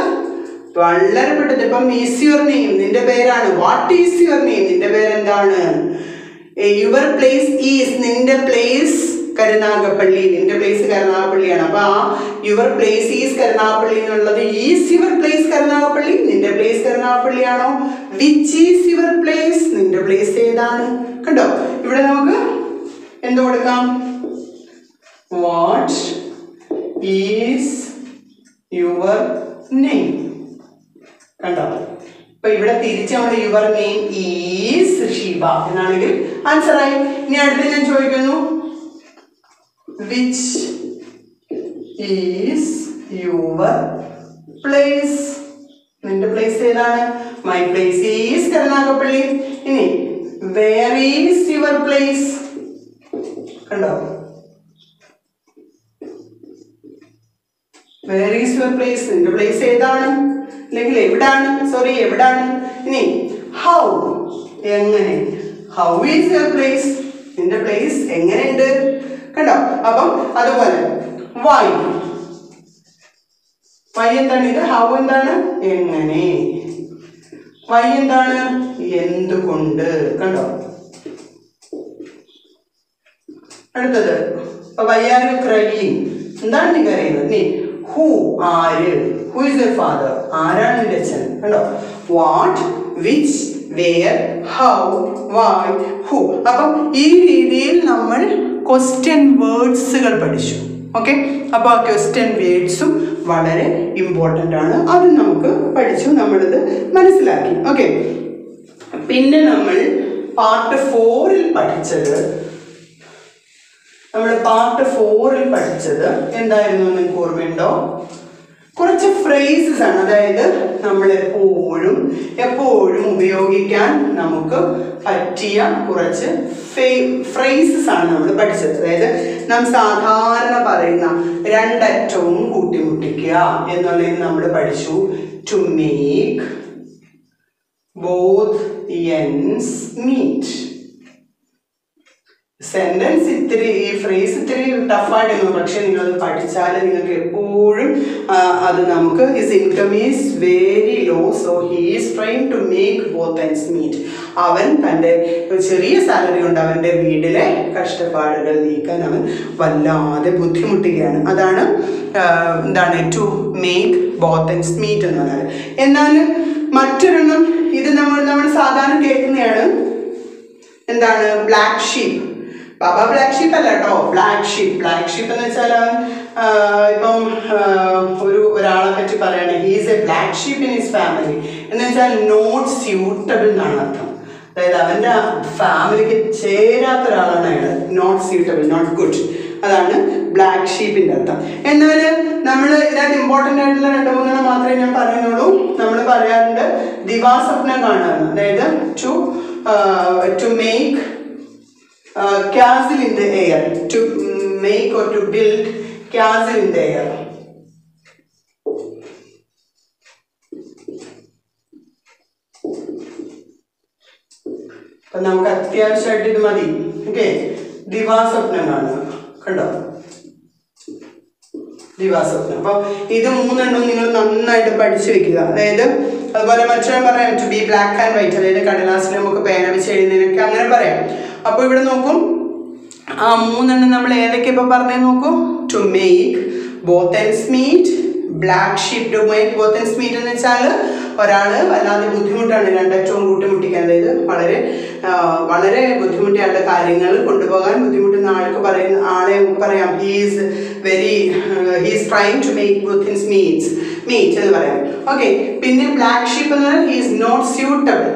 വളരെ പെട്ടെന്ന് ഇപ്പം ഈസ് യുവർ നെയിം നിന്റെ പേരാണ്. വാട്ട് ഈസ് യുവർ നെയിം നിന്റെ പേരെന്താണ്? യുവർ പ്ലേസ് ഈസ് നിന്റെ പ്ലേസ് കരുനാഗപ്പള്ളി നിന്റെ പ്ലേസ് കരുനാഗപ്പള്ളിയാണ് അപ്പൊ ആ യുവർ പ്ലേസ് ഈസ് കരുനാഗപ്പള്ളി എന്നുള്ളത് ഈസ് യുവർ പ്ലേസ് കരുനാഗപ്പള്ളി നിന്റെ പ്ലേസ് കരുനാഗപ്പള്ളിയാണോ വിച്ച് ഈസ് യുവർ പ്ലേസ് നിന്റെ പ്ലേസ് ഏതാണ്? കണ്ടോ? ഇവിടെ നമുക്ക് എന്ത് കൊടുക്കാം? വാട്ട് ഈസ് യുവർ നെയിം കണ്ടോ? ഇപ്പൊ ഇവിടെ തിരിച്ച് നമ്മൾ യുവർ നെയിം ഈസ് ഷീബ. എന്നാണെങ്കിൽ ആൻസർ ആയി. ഇനി അടുത്ത് ഞാൻ ചോദിക്കുന്നു. Which is your place? നിന്റെ place ഏതാണ്? My place is Karunagappally. ഇനി where is your place? കണ്ടോ? Where is your place? നിന്റെ place ഏതാണ്? അല്ലെങ്കിൽ എവിടാണ്? സോറി എവിടാണ്? ഇനി ഹൗ എങ്ങനെ? ഹൗ ഈസ് യുവർ പ്ലേസ് നിന്റെ പ്ലേസ് എങ്ങനെയുണ്ട്? കണ്ടോ? അപ്പം അതുപോലെ വൈ വൈ എന്താണ് ഇത്? ഹൗ എന്താണ്? എങ്ങനെ? വൈ എന്താണ്? എന്തുകൊണ്ട്? കണ്ടോ? അടുത്തത് വൈ ആർ യു എന്താണ് നീ കരയുന്നത് നീ ഹൂ ആര്? ഹു ഇസ് എ ഫാദർ ആരാണ് എന്റെ അച്ഛൻ? കണ്ടോ? What which where how why who അപ്പം ഈ രീതിയിൽ നമ്മൾ ക്വസ്റ്റ്യൻ വേർഡ്സുകൾ പഠിച്ചു. ഓക്കെ അപ്പോൾ ആ ക്വസ്റ്റ്യൻ വേർഡ്സും വളരെ ഇമ്പോർട്ടന്റ് ആണ്. അത് നമുക്ക് പഠിച്ചു നമ്മളിത് മനസ്സിലാക്കി. ഓക്കെ പിന്നെ നമ്മൾ പാർട്ട് ഫോറിൽ പഠിച്ചത് നമ്മൾ പാർട്ട് ഫോറിൽ പഠിച്ചത് എന്തായിരുന്നു നിങ്ങൾക്ക് ഓർമ്മയുണ്ടോ? കുറച്ച് ഫ്രേസസ് ആണ്. അതായത് നമ്മൾ എപ്പോഴും എപ്പോഴും ഉപയോഗിക്കാൻ നമുക്ക് പറ്റിയ കുറച്ച് ഫ്രേസസ് ആണ് നമ്മൾ പഠിച്ചത്. അതായത് നാം സാധാരണ പറയുന്ന രണ്ടറ്റവും കൂട്ടിമുട്ടിക്കുക എന്നുള്ളതിന് നമ്മൾ പഠിച്ചു. To make both ends meet sentence ഇത്തിരി ഈ ഫ്രേസ് ഇത്തിരി ടഫായിട്ടുണ്ട് പക്ഷെ നിങ്ങളത് പഠിച്ചാൽ നിങ്ങൾക്ക് എപ്പോഴും അത് നമുക്ക് his income is very low so he's try to make both ends meet അവൻ തന്റെ ചെറിയ സാലറി കൊണ്ട് അവന്റെ വീടിലെ കഷ്ടപ്പാടുകൾ നീക്കാൻ അവൻ വല്ലാതെ ബുദ്ധിമുട്ടുകയാണ്. അതാണ് എന്താണ് to make both ends meet എന്ന് പറഞ്ഞാൽ എന്നാൽ മറ്റൊരെണ്ണം ഇത് നമ്മൾ നമ്മൾ സാധാരണ കേൾക്കുന്നതാണ്. എന്താണ് ബ്ലാക്ക് ഷീപ്പ് ബ്ലാക്ക് ഷീപ്പ് അല്ല കേട്ടോ. ബ്ലാക്ക് ഷീപ്പ് എന്ന് വെച്ചാൽ ഇപ്പം ഒരു ഒരാളെ പറ്റി he is a black sheep in his family എന്ന് വെച്ചാൽ നോട്ട് സ്യൂട്ടബിൾ എന്നാണ് അർത്ഥം. അതായത് അവന്റെ ഫാമിലിക്ക് ചേരാത്ത ഒരാളാണ് അയാൾ നോട്ട് സ്യൂട്ടബിൾ നോട്ട് ഗുഡ് അതാണ് ബ്ലാക്ക് ഷീപ്പിന്റെ അർത്ഥം. എന്നാൽ നമ്മൾ ഇതിനകത്ത് ഇമ്പോർട്ടന്റ് ആയിട്ടുള്ള രണ്ട് മൂന്നെണ്ണം മാത്രമേ ഞാൻ പറയുന്നുള്ളൂ. നമ്മൾ പറയാറുണ്ട് ദിവാസ്വപ്നം കാണാറുണ്ട് അതായത് to to make castle in the air. To make or to build castle in the air. അപ്പൊ നമുക്ക് അത്യാവശ്യമായിട്ട് ഇത് മതി. ഓക്കെ ദിവാസ്വപ്നം കാണുക കണ്ടോ? ദിവാസ്വപ്നം. അപ്പൊ ഇത് മൂന്നെണ്ണം നിങ്ങൾ നന്നായിട്ട് പഠിച്ചു വെക്കുക. അതായത് അതുപോലെ മറ്റൊരു പറയാം to be black and white അതായത് കടലാസിൽ നമുക്ക് പേന വെച്ച് എഴുതുന്നതിനൊക്കെ അങ്ങനെ പറയാം. അപ്പോൾ ഇവിടെ നോക്കും. ആ മൂന്നെണ്ണം നമ്മൾ ഏതൊക്കെ ഇപ്പൊ പറഞ്ഞേ നോക്കൂ? To make both ends meet black sheep to make both ends meet എന്ന് വെച്ചാൽ ഒരാൾ വല്ലാതെ ബുദ്ധിമുട്ടാണ് രണ്ടറ്റവും കൂട്ടിമുട്ടിക്കാൻ അതായത് വളരെ വളരെ ബുദ്ധിമുട്ടിയാണ് കാര്യങ്ങൾ കൊണ്ടുപോകാൻ. ബുദ്ധിമുട്ടുന്ന ആൾക്ക് പറയുന്ന ആളെ പറയാം he's very he's trying to make both ends meets meet എന്ന് പറയാം. ഓക്കെ പിന്നെ ബ്ലാക്ക് ഷീപ്പ് എന്ന് പറഞ്ഞാൽ he's not suitable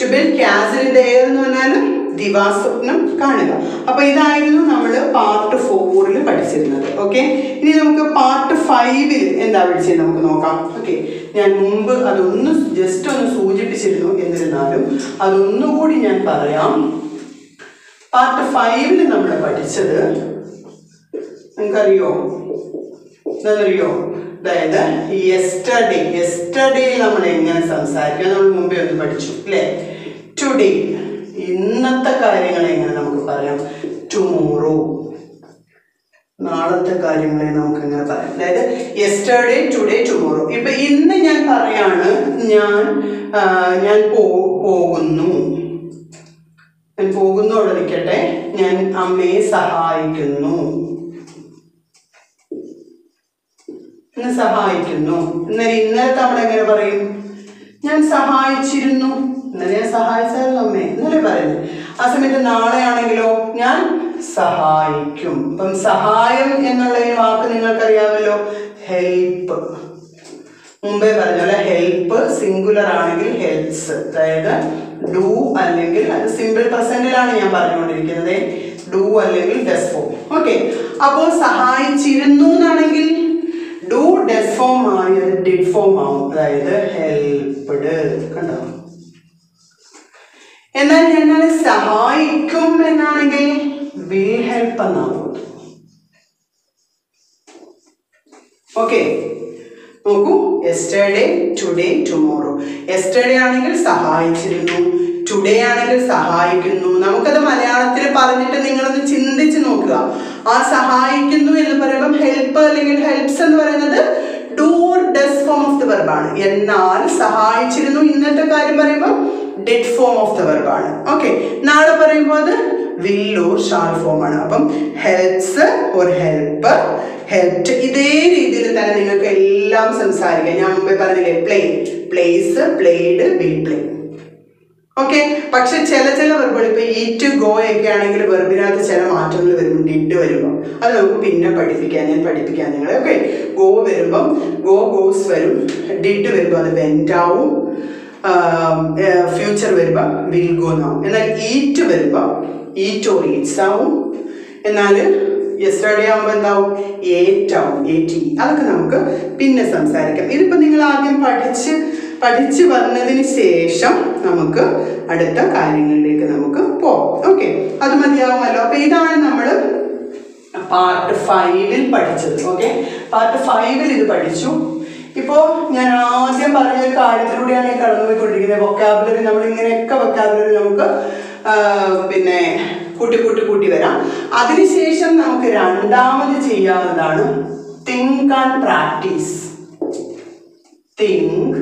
to build castle in the air എന്ന് പറഞ്ഞാൽ ദിവാസ്വപ്നം കാണുക. അപ്പൊ ഇതായിരുന്നു നമ്മൾ പാർട്ട് ഫോറിൽ പഠിച്ചിരുന്നത്. ഓക്കെ ഇനി നമുക്ക് പാർട്ട് ഫൈവിൽ എന്താ പഠിച്ചത് നമുക്ക് നോക്കാം. ഓക്കെ ഞാൻ മുമ്പ് അതൊന്ന് ജസ്റ്റ് ഒന്ന് സൂചിപ്പിച്ചിരുന്നു എന്നിരുന്നാലും അതൊന്നുകൂടി ഞാൻ പറയാം. പാർട്ട് ഫൈവിൽ നമ്മൾ പഠിച്ചത് നിങ്ങൾക്കറിയോ? എന്താണെന്നറിയോ അതായത് യെസ്റ്റർഡേ യെസ്റ്റർഡേ നമ്മൾ എങ്ങനെ സംസാരിക്കുക? നമ്മൾ മുമ്പേ ഒന്ന് പഠിച്ചു. അല്ലേ ടുഡേ ഇന്നത്തെ കാര്യങ്ങൾ എങ്ങനെ നമുക്ക് പറയാം? ടുമോറോ നാളത്തെ കാര്യങ്ങളെ നമുക്ക് എങ്ങനെ പറയാം? അതായത് യെസ്റ്റർഡേ ടുഡേ ടുമോറോ ഇപ്പൊ ഇന്ന് ഞാൻ പറയാണ് ഞാൻ ഞാൻ പോകുന്നു. ഞാൻ പോകുന്നു അവിടെ നിൽക്കട്ടെ. ഞാൻ അമ്മയെ സഹായിക്കുന്നു. സഹായിക്കുന്നു. എന്നാൽ ഇന്നലെ നമ്മൾ എങ്ങനെ പറയും? ഞാൻ സഹായിച്ചിരുന്നു. ഇന്നലെ ഞാൻ സഹായിച്ചായിരുന്നു അമ്മേ ഇന്നലെ പറയുന്നത്? ആ സമയത്ത് നാളെ ആണെങ്കിലോ ഞാൻ സഹായിക്കും. അപ്പം സഹായം എന്നുള്ള ഈ വാക്ക് നിങ്ങൾക്കറിയാമല്ലോ? ഹെൽപ്പ്. മുമ്പേ പറഞ്ഞ പോലെ ഹെൽപ്പ് സിംഗുലർ ആണെങ്കിൽ ഹെൽപ്സ്. അതായത് ഡു അല്ലെങ്കിൽ അത് സിമ്പിൾ പ്രസന്റിലാണ് ഞാൻ പറഞ്ഞുകൊണ്ടിരിക്കുന്നത്. ഡു അല്ലെങ്കിൽ ഡെസ് ഫോം ഓക്കെ. അപ്പോൾ സഹായിച്ചിരുന്നു എന്നാണെങ്കിൽ ഡു ഡെസ് ഫോം ആയി അത് ഡിഡ് ഫോം ആവും. അതായത് ഹെൽപ്ഡ്. കണ്ടോ? എന്നാൽ ഞങ്ങൾ സഹായിക്കും എന്നാണെങ്കിൽ വിൽ ഹെൽപ്പ് എന്നാവും ഓക്കെ. നോക്കൂ. എസ്റ്റർഡേ ടുഡേ ടുമോറോ എസ്റ്റർഡേ ആണെങ്കിൽ സഹായിച്ചിരുന്നു. ടുഡേ ആണെങ്കിൽ സഹായിക്കുന്നു. നമുക്കത് മലയാളത്തിൽ പറഞ്ഞിട്ട് നിങ്ങളൊന്ന് ചിന്തിച്ച് നോക്കുക. ആ സഹായിക്കുന്നു എന്ന് പറയുമ്പോൾ ഹെൽപ്പ് അല്ലെങ്കിൽ ഹെൽപ്സ് എന്ന് പറയുന്നത് do or does form of the വെർബാണ് എന്നാൽ സഹായിച്ചിരുന്നു ഇന്നത്തെ കാര്യം പറയുമ്പോൾ ഡെഡ് ഫോം ഓഫ് ദ വെർബാണ് ഓക്കെ നാളെ പറയുമ്പോൾ അത് വിൽ ഓർ ഷാൾ ഫോം ആണ്. അപ്പം ഹെൽപ്സ് ഓർ ഹെൽപ്പ് ഹെൽപ്റ്റ് ഇതേ രീതിയിൽ തന്നെ നിങ്ങൾക്ക് എല്ലാം സംസാരിക്കാം. ഞാൻ മുമ്പേ പറഞ്ഞില്ലേ play plays played will play okay പക്ഷെ ചില ചില വെർബുകൾ ഇപ്പൊ ഈറ്റ് ഗോ ഒക്കെ ആണെങ്കിൽ വെർബിനകത്ത് ചില മാറ്റങ്ങൾ വരും ഡിഡ് വരുമ്പോൾ അത് നമുക്ക് പിന്നെ പഠിപ്പിക്കാം. ഞാൻ പഠിപ്പിക്കാം നിങ്ങളെ. ഓക്കെ ഗോ വരുമ്പം ഗോ ഗോസ് വരും. ഡിഡ് വരുമ്പോൾ അത് വെന്റാവും ഫ്യൂച്ചർ വരുമ്പോൾ വിൽ ഗോ എന്നാവും എന്നാൽ ഈറ്റ് വരുമ്പോൾ ഈറ്റ് ഓർ ഈറ്റ്സ് ആവും എന്നാൽ യെസ്റ്റർഡേ ആകുമ്പോൾ എന്താവും? ഏറ്റ് ആവും ഏറ്റി അതൊക്കെ നമുക്ക് പിന്നെ സംസാരിക്കാം. ഇതിപ്പോൾ നിങ്ങൾ ആദ്യം പഠിച്ച് പഠിച്ചു വന്നതിന് ശേഷം നമുക്ക് അടുത്ത കാര്യങ്ങളിലേക്ക് നമുക്ക് പോകാം ഓക്കെ അത് മതിയാവുമല്ലോ. അപ്പം ഇതാണ് നമ്മൾ പാർട്ട് ഫൈവിൽ പഠിച്ചത്. ഓക്കെ പാർട്ട് ഫൈവിൽ ഇത് പഠിച്ചു. ഇപ്പോൾ ഞാൻ ആദ്യം പറഞ്ഞ ഒരു കാര്യത്തിലൂടെയാണ് ഈ കടന്നുപോയിക്കൊണ്ടിരിക്കുന്നത്. വൊക്കാബുലറി നമ്മൾ ഇങ്ങനെയൊക്കെ വൊക്കാബുലറി നമുക്ക് പിന്നെ കൂട്ടി കൂട്ടി കൂട്ടി വരാം. അതിനുശേഷം നമുക്ക് രണ്ടാമത് ചെയ്യാവുന്നതാണ് think and practice think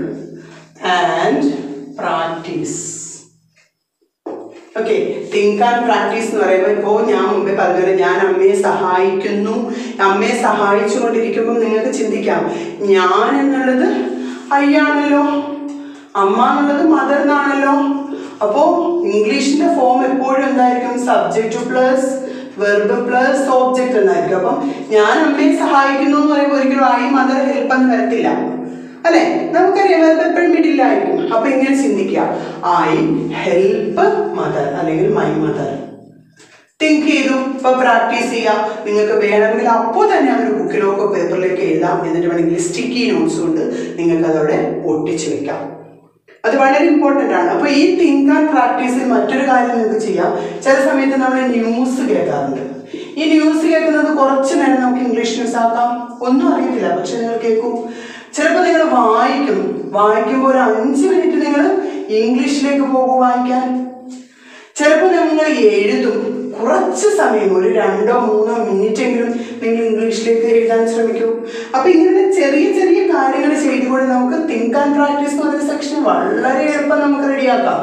and practice okay think and practice എന്ന് പറയുമ്പോൾ ഇപ്പോൾ ഞാൻ മുമ്പേ പറഞ്ഞത് ഞാൻ അമ്മയെ സഹായിക്കുന്നു. അമ്മയെ സഹായിച്ചുകൊണ്ടിരിക്കുമ്പോൾ നിങ്ങൾക്ക് ചിന്തിക്കാം ഞാൻ എന്നുള്ളത് അയ്യാണല്ലോ അമ്മ എന്നുള്ളത് മദർ എന്നാണല്ലോ അപ്പോൾ ഇംഗ്ലീഷിന്റെ ഫോം എപ്പോഴും എന്തായിരിക്കും? Subject plus verb plus object എന്നായിരിക്കും. അപ്പം ഞാൻ അമ്മയെ സഹായിക്കുന്നു എന്ന് പറയുമ്പോൾ ഒരിക്കലും ഐ മദർ ഹെൽപ്പ് എന്ന് വരത്തില്ല. അല്ലെ? നമുക്കറിയാം അത് എപ്പോഴും മിഡിലായിരിക്കും അപ്പൊ ഇങ്ങനെ ചിന്തിക്കുക. ഐ ഹെൽപ്പ് മദർ അല്ലെങ്കിൽ മൈ മദർ തിങ്ക് ചെയ്തു. ഇപ്പൊ പ്രാക്ടീസ് ചെയ്യാം. നിങ്ങൾക്ക് വേണമെങ്കിൽ അപ്പോൾ തന്നെ ഒരു ബുക്കിലോക്കോ പേപ്പറിലേക്ക് എഴുതാം. എന്നിട്ട് വേണമെങ്കിൽ സ്റ്റിക്കി നോട്ട്സ് കൊണ്ട് നിങ്ങൾക്ക് അതവിടെ ഒട്ടിച്ചു വെക്കാം. അത് വളരെ ഇമ്പോർട്ടന്റ് ആണ്. അപ്പോൾ ഈ തിങ്ക് ആൻഡ് പ്രാക്ടീസിൽ മറ്റൊരു കാര്യം നിങ്ങൾക്ക് ചെയ്യാം. ചില സമയത്ത് നമ്മൾ ന്യൂസ് കേൾക്കാറുണ്ട്. ഈ ന്യൂസ് കേൾക്കുന്നത് കുറച്ച് നേരം നമുക്ക് ഇംഗ്ലീഷ് ന്യൂസ് ആക്കാം. ഒന്നും അറിയത്തില്ല. പക്ഷെ നിങ്ങൾ കേൾക്കും. ചിലപ്പോൾ നിങ്ങൾ വായിക്കും. വായിക്കുമ്പോൾ ഒരു അഞ്ച് മിനിറ്റ് നിങ്ങൾ ഇംഗ്ലീഷിലേക്ക് പോകും വായിക്കാൻ. ചിലപ്പോൾ നിങ്ങൾ എഴുതും. കുറച്ച് സമയം ഒരു രണ്ടോ മൂന്നോ മിനിറ്റ് എങ്കിലും നിങ്ങൾ ഇംഗ്ലീഷിലേക്ക് എഴുതാൻ ശ്രമിക്കൂ. അപ്പൊ ഇങ്ങനെ ചെറിയ ചെറിയ കാര്യങ്ങൾ ചെയ്തുകൊണ്ട് നമുക്ക് തിങ്ക് ആൻഡ് പ്രാക്ടീസ് എന്ന് പറയുന്ന സെക്ഷൻ വളരെ എളുപ്പം നമുക്ക് റെഡിയാക്കാം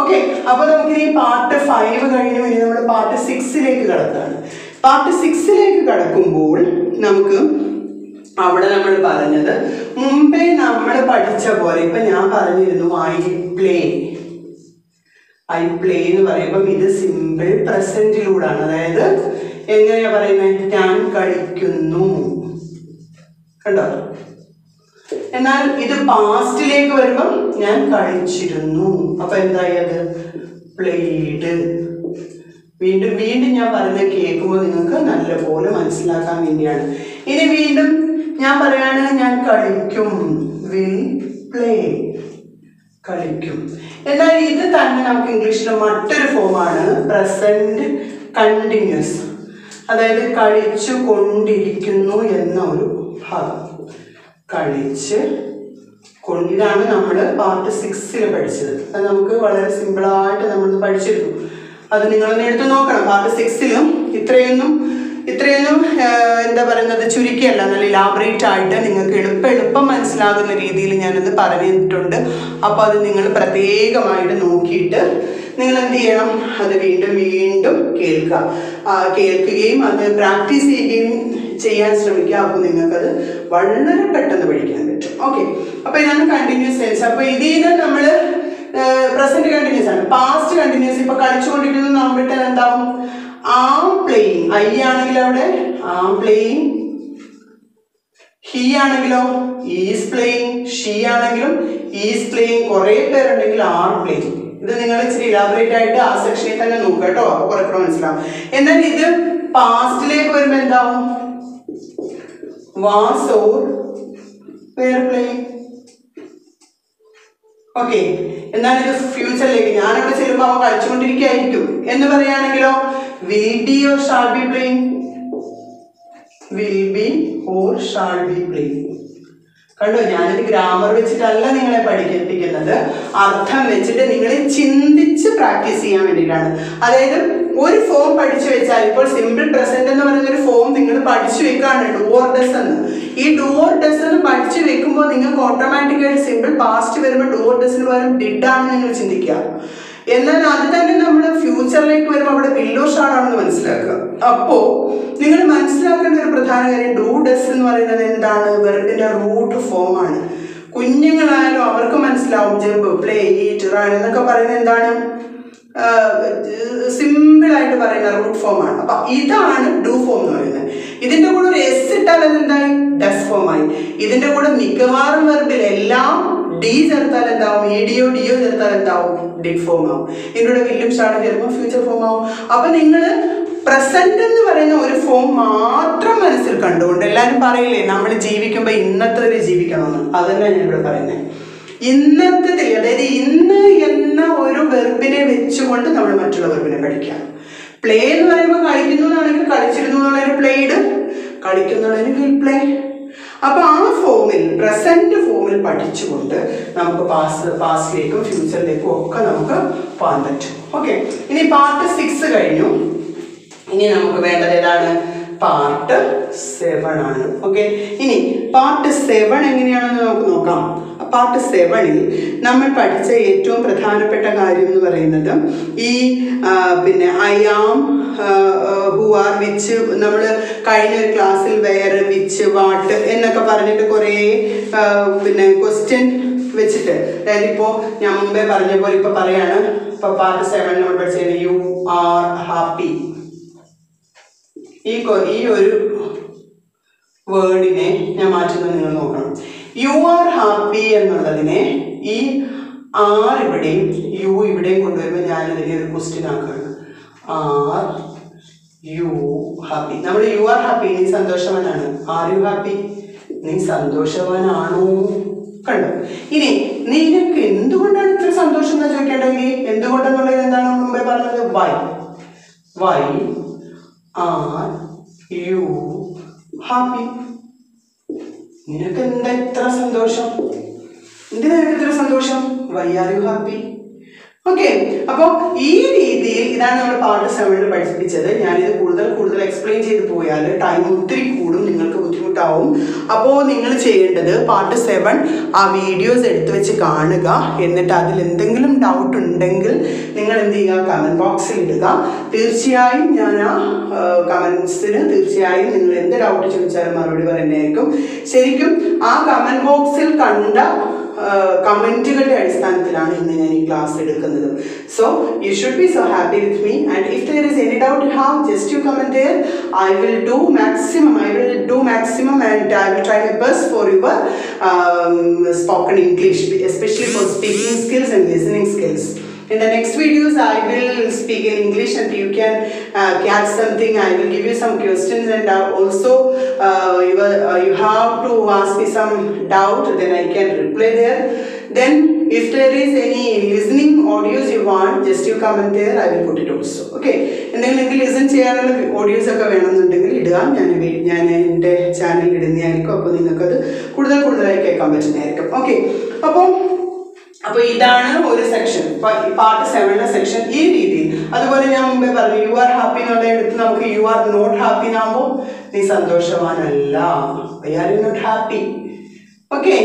ഓക്കെ അപ്പൊ നമുക്ക് ഈ പാർട്ട് ഫൈവ് കഴിഞ്ഞു ഇനി നമ്മൾ പാർട്ട് സിക്സിലേക്ക് കടക്കുകയാണ്. പാർട്ട് സിക്സിലേക്ക് കടക്കുമ്പോൾ നമുക്ക് അവിടെ നമ്മൾ പറഞ്ഞത് മുമ്പേ നമ്മൾ പഠിച്ച പോലെ ഇപ്പൊ ഞാൻ പറഞ്ഞിരുന്നു ഐ പ്ലേ ഐ പ്ലേ എന്ന് പറയുമ്പം ഇത് സിമ്പിൾ പ്രസന്റിലൂടാണ് അതായത് എങ്ങനെയാ പറയുന്നത്? ഞാൻ കളിക്കുന്നു. കണ്ടോ? എന്നാൽ ഇത് പാസ്റ്റിലേക്ക് വരുമ്പം ഞാൻ കളിച്ചിരുന്നു. അപ്പൊ എന്തായി അത് പ്ലേഡ് വീണ്ടും വീണ്ടും ഞാൻ പറയുന്നത് കേൾക്കുമ്പോൾ നിങ്ങൾക്ക് നല്ലപോലെ മനസ്സിലാക്കാൻ വേണ്ടിയാണ്. ഇനി വീണ്ടും ഞാൻ പറയാണ് ഞാൻ കളിക്കും. വിൽ പ്ലേ കളിക്കും. എന്നാൽ ഇത് തന്നെ നമുക്ക് ഇംഗ്ലീഷിലെ മറ്റൊരു ഫോമാണ് പ്രസന്റ് കണ്ടിന്യൂസ് അതായത് കളിച്ചു കൊണ്ടിരിക്കുന്നു എന്ന ഒരു ഭാഗം. കളിച്ച് കൊണ്ടിതാണ് നമ്മൾ പാർട്ട് സിക്സിൽ പഠിച്ചത്. അത് നമുക്ക് വളരെ സിമ്പിളായിട്ട് നമ്മൾ പഠിച്ചിരുന്നു അത് നിങ്ങളൊന്ന് എടുത്ത് നോക്കണം. പാർട്ട് സിക്സിലും ഇത്രയൊന്നും ഇത്രയൊന്നും എന്താ പറയുന്നത് ചുരുക്കിയല്ല. നല്ല ഇലാബറേറ്റ് ആയിട്ട് നിങ്ങൾക്ക് എളുപ്പം എളുപ്പം മനസ്സിലാകുന്ന രീതിയിൽ ഞാനത് പറഞ്ഞിട്ടുണ്ട്. അപ്പോൾ അത് നിങ്ങൾ പ്രത്യേകമായിട്ട് നോക്കിയിട്ട് നിങ്ങൾ എന്ത് ചെയ്യണം? അത് വീണ്ടും വീണ്ടും കേൾക്കുക. കേൾക്കുകയും അത് പ്രാക്ടീസ് ചെയ്യുകയും ചെയ്യാൻ ശ്രമിക്കുക. അപ്പോൾ നിങ്ങൾക്കത് വളരെ പെട്ടെന്ന് പഠിക്കാൻ പറ്റും. ഓക്കെ അപ്പോൾ ഇതാണ് കണ്ടിന്യൂസ് ടെൻസ് അപ്പോൾ ഇതിൽ നമ്മൾ പ്രസന്റ് കണ്ടിന്യൂസ് ആണ്. പാസ്റ്റ് കണ്ടിന്യൂസ് ഇപ്പൊ കളിച്ചുകൊണ്ടിരിക്കുന്നത് നമ്മൾ എന്താവും? ആം പ്ലേയിങ് ഐ ആണെങ്കിലോ അവിടെ? ആം പ്ലേയിങ് ഹി ആണെങ്കിലോ? ഈസ് പ്ലേയിങ് ഷീ ആണെങ്കിലും ഈസ് പ്ലേയിങ് കുറെ പേരുണ്ടെങ്കിൽ ആർ പ്ലേയിങ് ഇത് നിങ്ങൾ ഇച്ചിരി ഇലാബറേറ്റ് ആയിട്ട് ആ സെക്ഷനിൽ തന്നെ നോക്കുക കേട്ടോ. അപ്പൊ കുറെ കൂടെ മനസ്സിലാവും. എന്നാൽ ഇത് പാസ്റ്റിലേക്ക് വരുമ്പോ എന്താവും? Was or were playing okay എന്നാൽ ഇത് ഫ്യൂച്ചറിലേക്ക് ഞാനവിടെ ചെല്ലുമ്പോൾ അവ കഴിച്ചുകൊണ്ടിരിക്കുകയായിരിക്കും എന്ന് പറയുകയാണെങ്കിലോ? Will be or shall be playing? Will be or shall be playing. കണ്ടോ ഞാനിത് ഗ്രാമർ വെച്ചിട്ടല്ല നിങ്ങളെ പഠിപ്പിക്കുന്നത്. അർത്ഥം വെച്ചിട്ട് നിങ്ങളെ ചിന്തിച്ച് പ്രാക്ടീസ് ചെയ്യാൻ വേണ്ടിയിട്ടാണ്. അതായത് ഒരു ഫോം പഠിച്ചു വെച്ചാൽ ഇപ്പോൾ സിമ്പിൾ പ്രസന്റ് എന്ന് പറയുന്ന ഒരു ഫോം നിങ്ങൾ പഠിച്ചു വെക്കാണ്. ഡുവോർ ഡസ് എന്ന്. ഈ ഡുവോർ ഡസ് എന്ന് പഠിച്ചു വെക്കുമ്പോൾ നിങ്ങൾക്ക് ഓട്ടോമാറ്റിക്കായിട്ട് സിമ്പിൾ പാസ്റ്റ് വരുമ്പോൾ ഡുവോർ ഡസിന് പകരം ഡിഡ് ആണ് നിങ്ങൾ ചിന്തിക്കുക. എന്നാൽ അത് തന്നെ നമ്മൾ ഫ്യൂച്ചറിലേക്ക് വരുമ്പോൾ അവിടെ വില്ലോ ഷാഡാണെന്ന് മനസ്സിലാക്കുക. അപ്പോൾ നിങ്ങൾ മനസ്സിലാക്കേണ്ട ഒരു പ്രധാന കാര്യം ഡൂ ഡസ് എന്ന് പറയുന്നത് എന്താണ്? വെറുതെ റൂട്ട് ഫോം ആണ്. കുഞ്ഞുങ്ങളായാലും അവർക്ക് മനസ്സിലാവും ജമ്പ് പ്ലേ ഈറ്റ് റൺ എന്നൊക്കെ പറയുന്നത് എന്താണ്? സിമ്പിൾ ആയിട്ട് പറയുന്ന റൂട്ട് ഫോം ആണ്. അപ്പൊ ഇതാണ് ഡൂ ഫോം എന്ന് പറയുന്നത്. ഇതിന്റെ കൂടെ ഒരു എസ് ഇട്ടാൽ അതെന്തായി? ഡസ് ഫോം ആയി. ഇതിന്റെ കൂടെ മിക്കവാറും വെർബിൽ എല്ലാം ഡി ചേർത്താൽ എന്താവും ഇ ഡിയോ ഡിയോ ചേർത്താൽ എന്താവും ഡിഡ് ഫോം ആവും. ഇതിലൂടെ വില്യം ഷാർട്ട് ചേർക്കുമ്പോൾ ഫ്യൂച്ചർ ഫോം ആവും. അപ്പൊ നിങ്ങൾ പ്രസന്റ് എന്ന് പറയുന്ന ഒരു ഫോം മാത്രം മനസ്സിൽ കണ്ടുകൊണ്ട് എല്ലാവരും പറയില്ലേ നമ്മൾ ജീവിക്കുമ്പോൾ ഇന്നത്തെ ഒരു ജീവിക്കണമെന്ന്. അതന്നെ ഞാൻ ഇവിടെ പറയുന്നത് ഇന്നത്തെ അതായത് ഇന്ന് എന്ന ഒരു വെർബിനെ വെച്ചുകൊണ്ട് നമ്മൾ മറ്റുള്ള വെർബിനെ പഠിക്കാം പ്ലേ എന്ന് പറയുമ്പോൾ കളിക്കുന്നു എന്നാണെങ്കിൽ കളിച്ചിരുന്നു എന്നുള്ളൊരു പ്ലേഡ് കളിക്കുന്നുള്ളൊരു വിൽ പ്ലേ അപ്പൊ ആ ഫോമിൽ പ്രസന്റ് ഫോമിൽ പഠിച്ചുകൊണ്ട് നമുക്ക് പാസ് പാസ്റ്റിലേക്കും ഫ്യൂച്ചറിലേക്കും ഒക്കെ നമുക്ക് പോകാൻ പറ്റും. ഓക്കെ ഇനി പാർട്ട് സിക്സ് കഴിഞ്ഞു. ഇനി നമുക്ക് വേണ്ടത് ഏതാണ്? പാർട്ട് സെവൻ ആണ്. ഓക്കെ ഇനി പാർട്ട് സെവൻ എങ്ങനെയാണെന്ന് നമുക്ക് നോക്കാം. പാർട്ട് സെവനിൽ നമ്മൾ പഠിച്ച ഏറ്റവും പ്രധാനപ്പെട്ട കാര്യം എന്ന് പറയുന്നത് ഈ പിന്നെ I am who are which നമ്മൾ കഴിഞ്ഞ ഒരു ക്ലാസ്സിൽ വെയർ വിച്ച് വാട്ട് എന്നൊക്കെ പറഞ്ഞിട്ട് കുറേ പിന്നെ ക്വസ്റ്റ്യൻ വെച്ചിട്ട്. അതായത് ഇപ്പോൾ ഞാൻ മുമ്പേ പറഞ്ഞ പോലെ ഇപ്പോൾ പറയാണ്. ഇപ്പോൾ പാർട്ട് സെവൻ നമ്മൾ പഠിച്ചത് യു ആർ ഹാപ്പി ഈ ഈ ഒരു വേർഡിനെ ഞാൻ മാറ്റുന്നത് നിങ്ങൾ നോക്കണം. യു ആർ ഹാപ്പി എന്നുള്ളതിനെ ഈ ആർ ഇവിടെയും യു ഇവിടെയും കൊണ്ടുവരുമ്പോൾ ഞാനിതിനെ ഒരു ക്വസ്റ്റ്യൻ ആക്കുകയാണ്. ആർ യു ഹാപ്പി നമ്മൾ യു ആർ ഹാപ്പി നീ സന്തോഷവാനാണ്. ആർ യു ഹാപ്പി നീ സന്തോഷവാനാണോ? കണ്ടു. ഇനി നിനക്ക് എന്തുകൊണ്ടാണ് ഇത്ര സന്തോഷം എന്ന് ചോദിക്കേണ്ടെങ്കിൽ എന്തുകൊണ്ടെന്നുള്ളത് എന്താണ് മുമ്പേ പറഞ്ഞത്? Why why are you happy നിനക്ക് എന്താ ഇത്ര സന്തോഷം? എന്തിനാ നിനക്ക് ഇത്ര സന്തോഷം? Why are you happy okay അപ്പോൾ ഈ രീതിയിൽ ഇതാണ് നമ്മൾ പാർട്ട് സെവനിൽ പഠിപ്പിച്ചത്. ഞാനിത് കൂടുതൽ കൂടുതൽ എക്സ്പ്ലെയിൻ ചെയ്ത് പോയാൽ ടൈം ഒത്തിരി ബുദ്ധിമുട്ടാവും അപ്പോൾ നിങ്ങൾ ചെയ്യേണ്ടത് പാർട്ട് സെവൻ ആ വീഡിയോസ് എടുത്തു വെച്ച് കാണുക. എന്നിട്ട് അതിൽ എന്തെങ്കിലും ഡൗട്ട് ഉണ്ടെങ്കിൽ നിങ്ങൾ എന്ത് ചെയ്യുക? കമന്റ് ബോക്സിൽ ഇടുക. തീർച്ചയായും ഞാൻ ആ കമൻസിന് തീർച്ചയായും നിങ്ങൾ എന്ത് ഡൗട്ട് ചോദിച്ചാലും മറുപടി പറയുന്നതായിരിക്കും. ശരിക്കും ആ കമന്റ് ബോക്സിൽ കണ്ട കമന്റുകളുടെ അടിസ്ഥാനത്തിലാണ് ഇന്ന് ഞാൻ ഈ ക്ലാസ് എടുക്കുന്നത്. So you should be so happy with me and if there is any doubt you have just you comment I will do maximum I will do maximum and I will try my best for your spoken English especially for speaking skills and listening skills In the next videos, I will speak in English and you can uh, catch something. I will give you some questions and uh, also uh, you, uh, you have to ask me some doubt, then I can reply there. Then if there is any listening audios you want, just you comment there, I will put it also. Okay. എന്തെങ്കിലും നിങ്ങൾക്ക് listen ചെയ്യാനുള്ള audios ഒക്കെ വേണമെന്നുണ്ടെങ്കിൽ ഇടുക ഞാൻ ഞാൻ എന്റെ ചാനലിൽ ഇടുന്നതായിരിക്കും അപ്പോൾ നിങ്ങൾക്കത് കൂടുതൽ കൂടുതലായി കേൾക്കാൻ പറ്റുന്നതായിരിക്കും ഓക്കെ അപ്പോൾ അപ്പൊ ഇതാണ് ഒരു സെക്ഷൻ പാർട്ട് സെവനിലെ സെക്ഷൻ ഈ രീതിയിൽ. അതുപോലെ ഞാൻ മുമ്പേ പറഞ്ഞു യു ആർ ഹാപ്പി എന്നുള്ള എടുത്ത് നമുക്ക് യു ആർ നോട്ട് ഹാപ്പി എന്നാകുമ്പോൾ നീ സന്തോഷവാനല്ല. I you not happy okay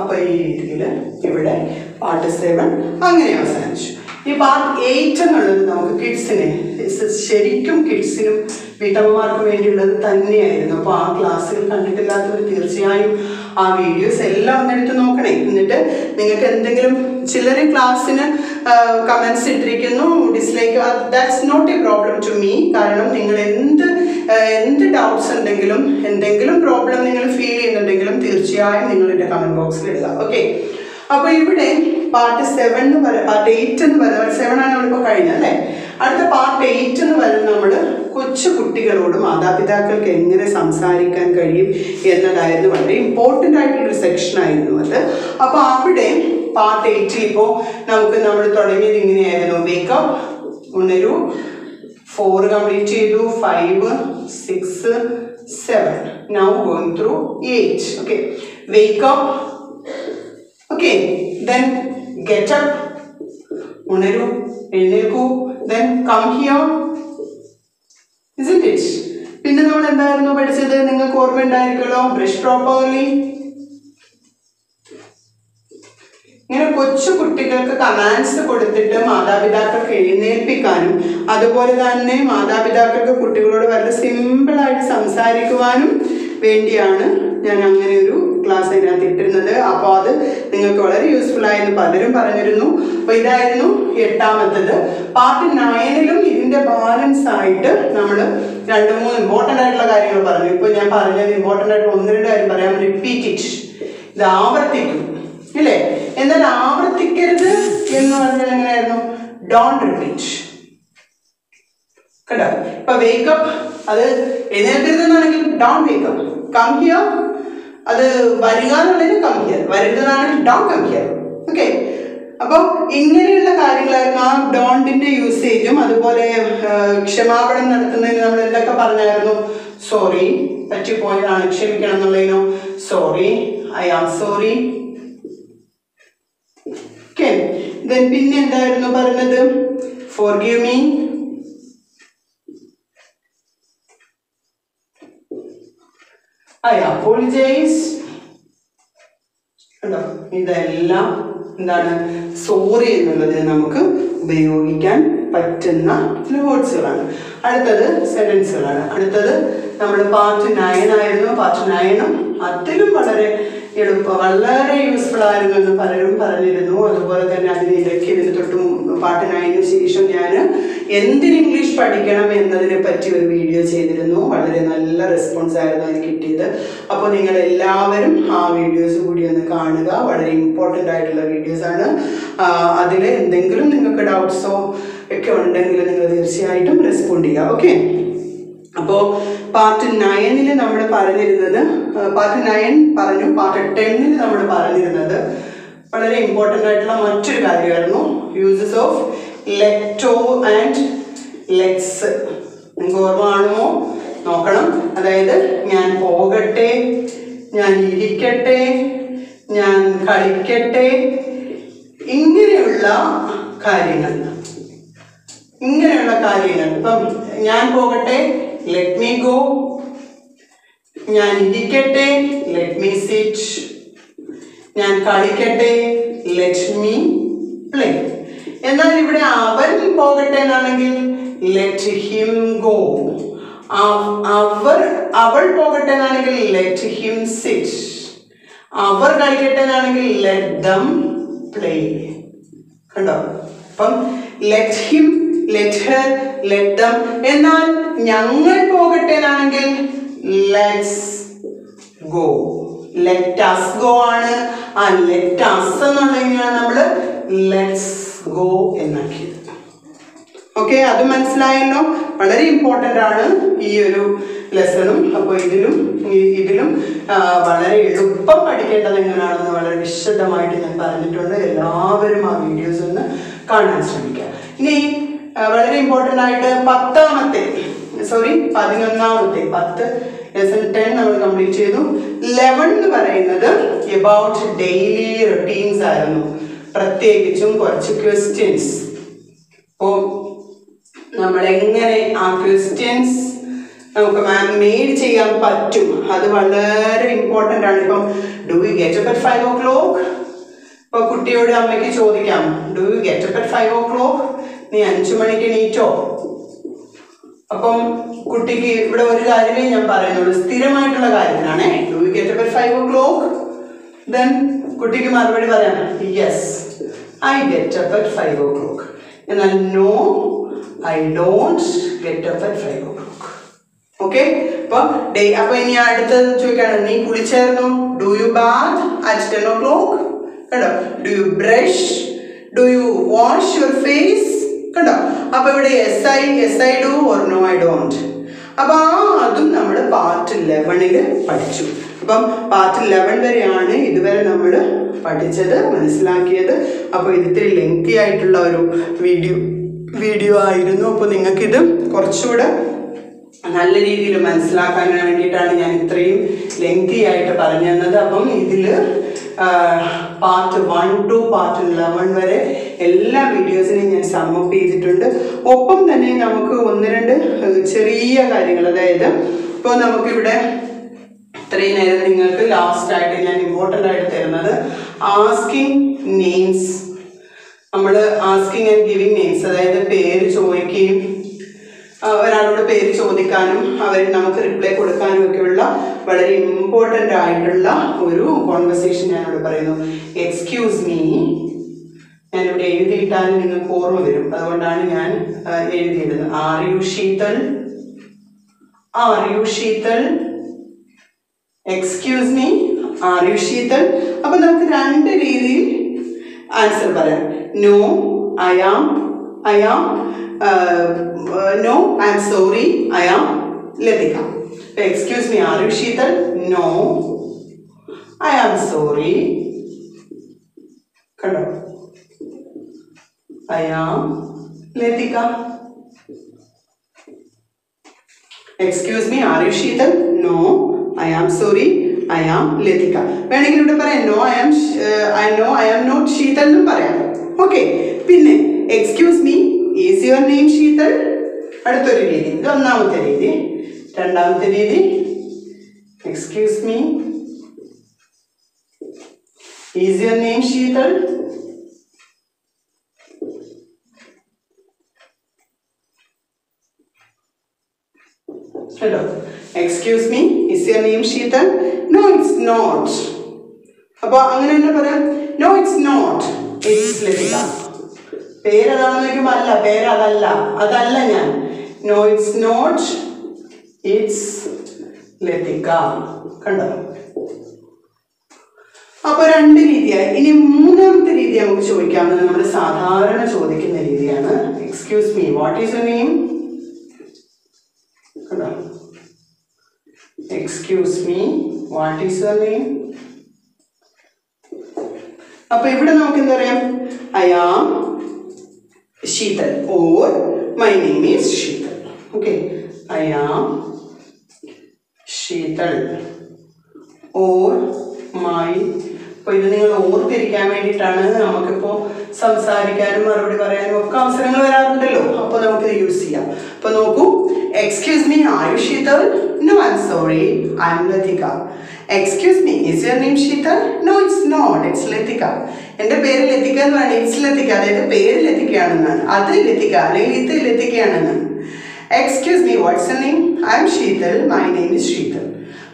അപ്പൊ ഈ രീതിയിൽ ഇവിടെ പാർട്ട് സെവൻ അങ്ങനെ അവസാനിച്ചു. ഈ പാർട്ട് എയ്റ്റ് എന്നുള്ളത് നമുക്ക് കിഡ്സിന് ശരിക്കും കിഡ്സിനും വീട്ടമ്മമാർക്കും വേണ്ടിയുള്ളത് തന്നെയായിരുന്നു. അപ്പോൾ ആ ക്ലാസ്സുകൾ കണ്ടിട്ടില്ലാത്തവർ തീർച്ചയായും ആ വീഡിയോസ് എല്ലാം ഒന്നെടുത്ത് നോക്കണേ. എന്നിട്ട് നിങ്ങൾക്ക് എന്തെങ്കിലും ചിലർ ക്ലാസ്സിന് കമൻസ് ഇട്ടിരിക്കുന്നു dislike that's not a problem to me കാരണം നിങ്ങൾ എന്ത് എന്ത് ഡൗട്ട്സ് ഉണ്ടെങ്കിലും എന്തെങ്കിലും പ്രോബ്ലം നിങ്ങൾ ഫീൽ ചെയ്യുന്നുണ്ടെങ്കിലും തീർച്ചയായും എന്റെ കമന്റ് ബോക്സിൽ ഇടുക ഓക്കെ അപ്പോൾ ഇവിടെ പാർട്ട് സെവൻ എന്ന് പറയുക പാർട്ട് എയ്റ്റ് എന്ന് പറയുന്നത് സെവൻ ആണ് നമ്മളിപ്പോൾ കഴിഞ്ഞത് അല്ലേ? അടുത്ത പാർട്ട് എയ്റ്റ് എന്ന് പറയുന്നത് നമ്മൾ കൊച്ചു കുട്ടികളോട് മാതാപിതാക്കൾക്ക് എങ്ങനെ സംസാരിക്കാൻ കഴിയും എന്നതായിരുന്നു വളരെ ഇമ്പോർട്ടന്റ് ആയിട്ടുള്ളൊരു സെക്ഷൻ ആയിരുന്നു അത്. അപ്പോൾ അവിടെ പാർട്ട് എയ്റ്റിൽ ഇപ്പോൾ നമുക്ക് നമ്മൾ തുടങ്ങിയത് ഇങ്ങനെയായിരുന്നു. വേക്കപ്പ് ഉണരൂ ഫോർ കംപ്ലീറ്റ് ചെയ്തു five six seven now going through eight okay wake up okay then get up ഉണരൂ എഴുന്നേൽക്കൂ then come here isn't it? പിന്നെ നമ്മൾ എന്തായിരുന്നു പഠിച്ചത്? നിങ്ങൾക്ക് ഓർമ്മ ഉണ്ടായിരിക്കുമല്ലോ? ബ്രഷ് പ്രോപ്പർലി ഇങ്ങനെ കൊച്ചു കുട്ടികൾക്ക് കമാൻഡ്സ് കൊടുത്തിട്ട് മാതാപിതാക്കൾക്ക് എഴുന്നേൽപ്പിക്കാനും അതുപോലെ തന്നെ മാതാപിതാക്കൾക്ക് കുട്ടികളോട് വളരെ സിമ്പിളായിട്ട് സംസാരിക്കുവാനും വേണ്ടിയാണ് ഞാൻ അങ്ങനെ ഒരു ക്ലാസ് അതിനകത്ത് ഇട്ടിരുന്നത്. അപ്പോൾ അത് നിങ്ങൾക്ക് വളരെ യൂസ്ഫുൾ ആയെന്ന് പലരും പറഞ്ഞിരുന്നു. അപ്പോൾ ഇതായിരുന്നു എട്ടാമത്തത്. പാർട്ട് നയനിലും ഇതിന്റെ ബാലൻസ് ആയിട്ട് നമ്മൾ രണ്ട് മൂന്ന് ഇമ്പോർട്ടന്റ് ആയിട്ടുള്ള കാര്യങ്ങൾ പറഞ്ഞു. ഇപ്പോൾ ഞാൻ പറഞ്ഞത് ഇമ്പോർട്ടന്റ് ആയിട്ട് ഒന്ന് രണ്ട് കാര്യം പറയാം റിപ്പീറ്റ് ഇറ്റ് ഇത് ആവർത്തിക്കും. ഇല്ലേ? എന്നാൽ ആവർത്തിക്കരുത് എന്ന് പറഞ്ഞാൽ എങ്ങനെയായിരുന്നു? ഡോൺ റിപ്പീറ്റ് കേട്ടോ ഇപ്പൊ വേക്കപ്പ് അത് എഴുന്നേൽക്കരുത് എന്നാണെങ്കിൽ ഡോൺ വേക്കപ്പ് കം ഹിയർ അത് വരിക എന്നുള്ളതിന് കം ഹിയർ വരരുതെന്നാണെങ്കിൽ ഡൗൺ കം ഹിയർ ഓക്കെ അപ്പോൾ ഇങ്ങനെയുള്ള കാര്യങ്ങളായിരുന്നു ആ ഡോണ്ടിന്റെ യൂസേജും അതുപോലെ ക്ഷമാപണം നടത്തുന്നതിന് നമ്മൾ എന്തൊക്കെ പറഞ്ഞായിരുന്നു? സോറി പറ്റിപ്പോയതാണ് ക്ഷമിക്കണം എന്നുള്ളതിനോ sorry I am sorry okay then പിന്നെ എന്തായിരുന്നു പറഞ്ഞത്? Forgive me I apologise ഇതെല്ലാം എന്താണ്? സോറി എന്നുള്ളത് നമുക്ക് ഉപയോഗിക്കാൻ പറ്റുന്ന ചില വേർഡ്സുകളാണ് അടുത്തത് സെന്റൻസുകളാണ് അടുത്തത് നമ്മൾ പാർട്ട് നയൻ ആയിരുന്നു. പാർട്ട് നയനും അതിലും വളരെ എളുപ്പം വളരെ യൂസ്ഫുൾ ആയിരുന്നു എന്ന് പലരും പറഞ്ഞിരുന്നു. അതുപോലെ തന്നെ അതിന് ഇടയ്ക്ക് തൊട്ടും പാട്ടിനായതിനു ശേഷം ഞാൻ എന്തിന് ഇംഗ്ലീഷ് പഠിക്കണം എന്നതിനെ പറ്റി ഒരു വീഡിയോ ചെയ്തിരുന്നു. വളരെ നല്ല റെസ്പോൺസ് ആയിരുന്നു അതിന് കിട്ടിയത്. അപ്പോൾ നിങ്ങൾ എല്ലാവരും ആ വീഡിയോസ് കൂടി ഒന്ന് കാണുക. വളരെ ഇമ്പോർട്ടന്റ് ആയിട്ടുള്ള വീഡിയോസ് ആണ്. അതിൽ എന്തെങ്കിലും നിങ്ങൾക്ക് ഡൗട്ട്സോ ഒക്കെ ഉണ്ടെങ്കിൽ നിങ്ങൾ തീർച്ചയായിട്ടും റെസ്പോണ്ട് ചെയ്യുക. ഓക്കെ അപ്പോൾ പാർട്ട് നയനിൽ നമ്മൾ പറഞ്ഞിരുന്നത് പാർട്ട് നയൻ പറഞ്ഞു പാർട്ട് ടെന്നിൽ നമ്മൾ പറഞ്ഞിരുന്നത്. വളരെ ഇമ്പോർട്ടന്റ് ആയിട്ടുള്ള മറ്റൊരു കാര്യമായിരുന്നു uses of let and let's നിങ്ങൾക്ക് ഓർമ്മ നോക്കണം. അതായത് ഞാൻ പോകട്ടെ ഞാൻ ഇരിക്കട്ടെ ഞാൻ കളിക്കട്ടെ ഇങ്ങനെയുള്ള കാര്യങ്ങൾ. ഇങ്ങനെയുള്ള കാര്യങ്ങൾ. ഇപ്പം ഞാൻ പോകട്ടെ ലെറ്റ് മീ ഗോ ഞാൻ ഇരിക്കട്ടെ ലെറ്റ് മീ സിറ്റ് ഞാൻ കളിക്കട്ടെ. ലെറ്റ് മീ പ്ലേ എന്നാൽ ഇവിടെ അവൻ പോകട്ടെ എന്നാണെങ്കിൽ ലെറ്റ് ഹിം ഗോ അവർ അവൾ പോകട്ടെ എന്നാണെങ്കിൽ ലെറ്റ് ഹിം സിറ്റ് അവർ കളിക്കട്ടെ എന്നാണെങ്കിൽ ലെറ്റ് ദം പ്ലേ കണ്ടോ? അപ്പം let him let her them എന്നാൽ ഞങ്ങൾ പോകട്ടെ എന്നാണെങ്കിൽ ലെറ്റ്സ് ഗോ അസ് ഗോ ആണ്. ആ ലെറ്റ് അസ് എന്നുള്ളതിനാണ് നമ്മൾ ലെറ്റ്സ് ഗോ എന്നാക്കിയത് ഓക്കെ അത് മനസ്സിലായല്ലോ? വളരെ ഇമ്പോർട്ടന്റ് ആണ് ഈ ഒരു ലെസണും അപ്പോൾ ഇതിലും ഇതിലും വളരെ എളുപ്പം പഠിക്കേണ്ടത് എങ്ങനെയാണെന്ന് വളരെ വിശദമായിട്ട് ഞാൻ പറഞ്ഞിട്ടുണ്ട്. എല്ലാവരും ആ വീഡിയോസ് ഒന്ന് കാണാൻ ശ്രമിക്കുക. ഇനി വളരെ ഇമ്പോർട്ടന്റ് ആയിട്ട് പത്താമത്തെ സോറി പതിനൊന്നാമത്തെ പത്ത് ലെസൺ ടെൻ നമ്മൾ കംപ്ലീറ്റ് ചെയ്തു. ലെവൻ എന്ന് പറയുന്നത് എബൌട്ട് ഡെയിലി റൊട്ടീൻസ് ആയിരുന്നു. പ്രത്യേകിച്ചും കുറച്ച് ക്വസ്റ്റ്യൻസ് നമ്മൾ എങ്ങനെ ആ ക്വസ്റ്റ്യൻസ് നമുക്ക് മാം മെയ്ഡ് ചെയ്യാൻ പറ്റും? അത് വളരെ ഇമ്പോർട്ടന്റ് ആണ്. ഇപ്പം do you get up at five o'clock ഇപ്പോൾ കുട്ടിയോട് അമ്മയ്ക്ക് ചോദിക്കാം do you get up at five o'clock നീ അഞ്ചു മണിക്ക് എണീറ്റോ? അപ്പം കുട്ടിക്ക് ഇവിടെ ഒരു കാര്യമേ ഞാൻ പറയുന്നുള്ളൂ. സ്ഥിരമായിട്ടുള്ള കാര്യത്തിനാണ്. Do get up five o'clock then കുട്ടിക്ക് മറുപടി പറയാം. Yes I get up at five o'clock എന്നാൽ no I don't get up at five o'clock okay അപ്പൊ ഡേ അപ്പൊ ഇനി അടുത്തത് ചോദിക്കാണ്. നീ കുളിച്ചായിരുന്നു? Do you bath at ten o'clock കേട്ടോ do you brush do you wash your face കണ്ടോ? അപ്പൊ ഇവിടെ yes I yes I do or no I don't അപ്പൊ ആ അതും നമ്മൾ പാർട്ട് ലെവണിൽ പഠിച്ചു. അപ്പം പാർട്ട് ലെവൻ വരെയാണ് ഇതുവരെ നമ്മൾ പഠിച്ചത് മനസ്സിലാക്കിയത്. അപ്പോൾ ഇതിത്തിരി ലെങ്തി ആയിട്ടുള്ള ഒരു വീഡിയോ വീഡിയോ ആയിരുന്നു. അപ്പോൾ നിങ്ങൾക്കിത് കുറച്ചുകൂടെ നല്ല രീതിയിൽ മനസ്സിലാക്കാൻ വേണ്ടിയിട്ടാണ് ഞാൻ ഇത്രയും ലെങ്തി ആയിട്ട് പറഞ്ഞു തന്നത് അപ്പം ഇതിൽ part one two part eleven വരെ എല്ലാ വീഡിയോസിനെയും ഞാൻ സമ്മപ്പ് ചെയ്തിട്ടുണ്ട്. ഒപ്പം തന്നെ നമുക്ക് ഒന്ന് രണ്ട് ചെറിയ കാര്യങ്ങൾ. അതായത് ഇപ്പോൾ നമുക്കിവിടെ ഇത്രയും നേരം നിങ്ങൾക്ക് ലാസ്റ്റ് ആയിട്ട് ഞാൻ ഇമ്പോർട്ടന്റ് ആയിട്ട് തരുന്നത് ആസ്കിങ് നെയിംസ് നമ്മൾ ആസ്കിങ് ആൻഡ് ഗിവിങ് നെയിംസ് അതായത് പേര് ചോദിക്കുകയും ഒരാളോട് പേര് ചോദിക്കാനും അവർ നമുക്ക് റിപ്ലൈ കൊടുക്കാനും ഒക്കെയുള്ള വളരെ ഇമ്പോർട്ടന്റ് ആയിട്ടുള്ള ഒരു കോൺവെർസേഷൻ ഞാനിവിടെ പറയുന്നു. എക്സ്ക്യൂസ് മീ ഞാനിവിടെ എഴുതിയിട്ടാലും നിങ്ങൾക്ക് ഓർമ്മ വരും. അതുകൊണ്ടാണ് ഞാൻ എഴുതിയിടുന്നത് are you Sheetal are you Sheetal excuse me are you Sheetal അപ്പൊ നമുക്ക് രണ്ട് രീതിയിൽ ആൻസർ പറയാം. No I am I am no I am sorry I am Latika excuse me are you Sheetal no I am sorry കണ്ടോ I am Latika excuse me are you Sheetal no I am sorry I am Latika വേണമെങ്കിൽ ഇവിടെ പറയാം no I am I no I am not Sheetal എന്നും പറയാം. Okay പിന്നെ excuse me is your name Sheetal അടുത്തൊരു രീതി. ഇത് ഒന്നാമത്തെ രീതി. രണ്ടാമത്തെ രീതി. Excuse me is your name Sheetal Hello. Excuse me, is your name Sheetal? No, it's not. അപ്പൊ അങ്ങനെ തന്നെ പറയാം. No it's not it's Latika പേരതാണെന്ന് ചോദിക്കുമ്പോൾ അല്ല പേരതല്ല. അതല്ല ഞാൻ. No it's not it's Latika. കണ്ടോ? അപ്പൊ രണ്ട് രീതിയായി. ഇനി മൂന്നാമത്തെ രീതി നമുക്ക് ചോദിക്കാവുന്നത് നമ്മൾ സാധാരണ ചോദിക്കുന്ന രീതിയാണ്. Excuse me what is you name excuse me what is your name അപ്പൊ ഇവിടെ നമുക്ക് എന്താ പറയാം? I am Sheetal or my name is Sheetal. Okay, I am Sheetal or my അപ്പോൾ ഇത് നിങ്ങൾ ഓർത്തിരിക്കാൻ വേണ്ടിയിട്ടാണ് നമുക്കിപ്പോൾ സംസാരിക്കാനും മറുപടി പറയാനും ഒക്കെ അവസരങ്ങൾ വരാറുണ്ടല്ലോ. അപ്പോൾ നമുക്ക് യൂസ് ചെയ്യാം. അപ്പോൾ നോക്കൂ. എക്സ്ക്യൂസ് മീ ആയുഷീതൽ no I sorry I'm Latika excuse me is your name Sheetal no it's not it's Lathika എന്റെ പേര് ലതിക എന്ന് പറയുന്നത് ഇറ്റ്സ് ലതിക അതായത് പേര് ലതികയാണെന്നാണ്. അത് ലതിക അല്ലെങ്കിൽ ഇത് ലതികയാണെന്നാണ്. Excuse me what's a name I am Sheetal my name is Sheetal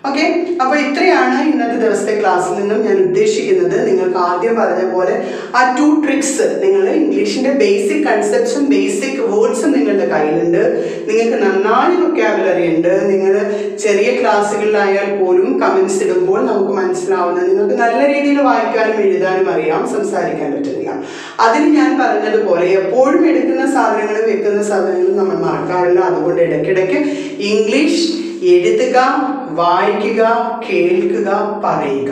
okay അപ്പോൾ ഇത്രയാണ് ഇന്നത്തെ ദിവസത്തെ ക്ലാസ്സിൽ നിന്നും ഞാൻ ഉദ്ദേശിക്കുന്നത്. നിങ്ങൾക്ക് ആദ്യം പറഞ്ഞ പോലെ ആ ടു ട്രിക്സ് നിങ്ങൾ ഇംഗ്ലീഷിന്റെ ബേസിക് കൺസെപ്റ്റ്സും ബേസിക് വേർഡ്സും നിങ്ങളുടെ കയ്യിലുണ്ട്. നിങ്ങൾക്ക് നന്നായി വൊക്കാബുലറി ഉണ്ട്. നിങ്ങൾ ചെറിയ ക്ലാസ്സുകളിലായാൽ പോലും കമൻസ് ഇടുമ്പോൾ നമുക്ക് മനസ്സിലാവുന്നത് നിങ്ങൾക്ക് നല്ല രീതിയിൽ വായിക്കാനും എഴുതാനും അറിയാം സംസാരിക്കാൻ പറ്റുന്നില്ല. അതിന് ഞാൻ പറഞ്ഞതുപോലെ എപ്പോഴും എടുക്കുന്ന സാധനങ്ങളും വെക്കുന്ന സാധനങ്ങളും നമ്മൾ മറക്കാറില്ല. അതുകൊണ്ട് ഇടയ്ക്കിടയ്ക്ക് ഇംഗ്ലീഷ് എഴുതുക വായിക്കുക കേൾക്കുക പറയുക.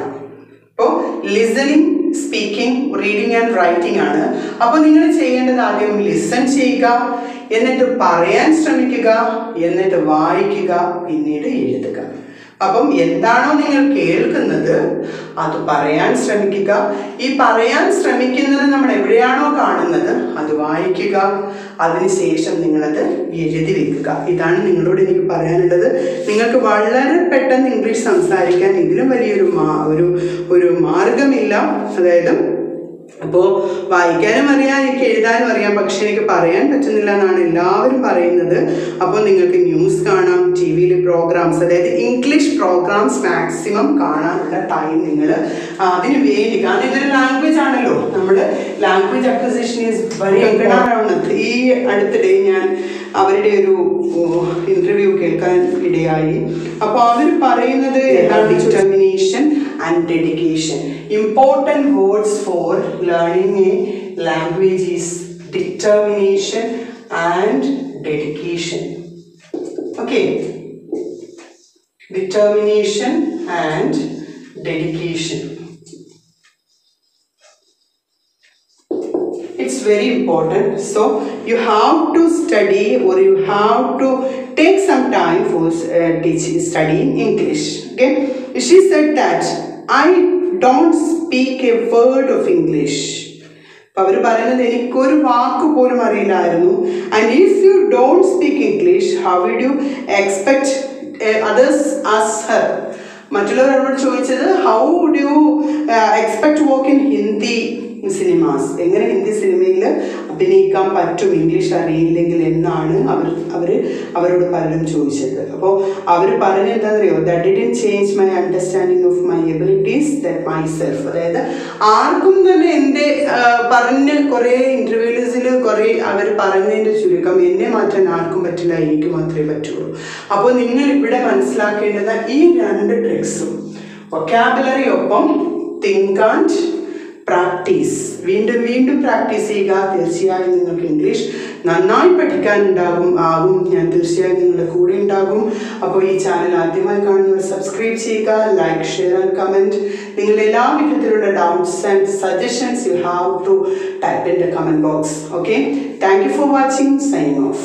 അപ്പോൾ listening speaking reading and writing ആണ്. അപ്പോൾ നിങ്ങൾ ചെയ്യേണ്ടത് ആദ്യം ലിസൺ ചെയ്യുക എന്നിട്ട് പറയാൻ ശ്രമിക്കുക എന്നിട്ട് വായിക്കുക പിന്നീട് എഴുതുക. അപ്പം എന്താണോ നിങ്ങൾ കേൾക്കുന്നത് അത് പറയാൻ ശ്രമിക്കുക. ഈ പറയാൻ ശ്രമിക്കുന്നത് നമ്മൾ എവിടെയാണോ കാണുന്നത് അത് വായിക്കുക. അതിനുശേഷം നിങ്ങളത് എഴുതി വെക്കുക. ഇതാണ് നിങ്ങളോട് എനിക്ക് പറയാനുള്ളത്. നിങ്ങൾക്ക് വളരെ പെട്ടെന്ന് ഇംഗ്ലീഷ് സംസാരിക്കാൻ ഇതിലും വലിയൊരു മാ- ഒരു ഒരു മാർഗമില്ല. അതായത് അപ്പോൾ വായിക്കാനും അറിയാം എനിക്ക് എഴുതാനും അറിയാം പക്ഷെ എനിക്ക് പറയാൻ പറ്റുന്നില്ല എന്നാണ് എല്ലാവരും പറയുന്നത്. അപ്പോൾ നിങ്ങൾക്ക് ന്യൂസ് കാണാം ടി വിയിൽ പ്രോഗ്രാംസ് അതായത് ഇംഗ്ലീഷ് പ്രോഗ്രാംസ് മാക്സിമം കാണാനുള്ള ടൈം നിങ്ങൾ അതിന് വേണ്ടി. കാരണം ഇതൊരു ലാംഗ്വേജ് ആണല്ലോ. നമ്മൾ language acquisition is very important ഈ അടുത്തിടെ ഞാൻ അവരുടെ ഒരു ഇന്റർവ്യൂ കേൾക്കാൻ ഇടയായി. അപ്പോൾ അവർ പറയുന്നത് എന്താണ് determination and dedication. Important words for learning a language is determination and dedication. Okay. Determination and dedication. It's very important. So you have to study or you have to take some time for uh, teaching, studying English. Okay. She said that i don't speak a word of English അവർ പറയുന്നത് എനിക്കൊരു വാക്ക് പോലും അറിയില്ലായിരുന്നു. And if you don't speak English how would you expect others as her മറ്റുള്ളവരോട് ചോദിച്ചത് how would you expect work in Hindi cinemas എങ്ങനെ ഹിന്ദി സിനിമയിൽ അഭിനയിക്കാൻ പറ്റും? ഇംഗ്ലീഷ് അറിയില്ലെങ്കിൽ എന്നാണ് അവർ അവർ അവരോട് പലരും ചോദിച്ചത്. അപ്പോൾ അവർ പറഞ്ഞ എന്താണെന്നറിയോ? That didn't change my understanding of my abilities that myself അതായത് ആർക്കും തന്നെ എന്റെ പറഞ്ഞ് കുറേ ഇന്റർവ്യൂസിൽ കുറേ അവർ പറഞ്ഞതിന്റെ ചുരുക്കം എന്നെ മാറ്റാൻ ആർക്കും പറ്റില്ല എനിക്ക് മാത്രമേ പറ്റുള്ളൂ. അപ്പോൾ നിങ്ങൾ ഇവിടെ മനസ്സിലാക്കേണ്ടത് ഈ രണ്ട് ട്രിക്സും വൊക്കാബുലറി ഒപ്പം തിങ്ക് ആൻഡ് പ്രാക്ടീസ്. വീണ്ടും വീണ്ടും പ്രാക്ടീസ് ചെയ്യുക. തീർച്ചയായും നിങ്ങൾക്ക് ഇംഗ്ലീഷ് നന്നായി പഠിക്കാനുണ്ടാകും ആകും. ഞാൻ തീർച്ചയായും നിങ്ങളുടെ കൂടെ ഉണ്ടാകും. അപ്പോൾ ഈ ചാനൽ ആദ്യമായി കാണുന്നവർ സബ്സ്ക്രൈബ് ചെയ്യുക ലൈക്ക് ഷെയർ ആൻഡ് കമന്റ് നിങ്ങളുടെ എല്ലാ വിധത്തിലുള്ള doubts and suggestions you have to type in the comment box okay thank you for watching sign off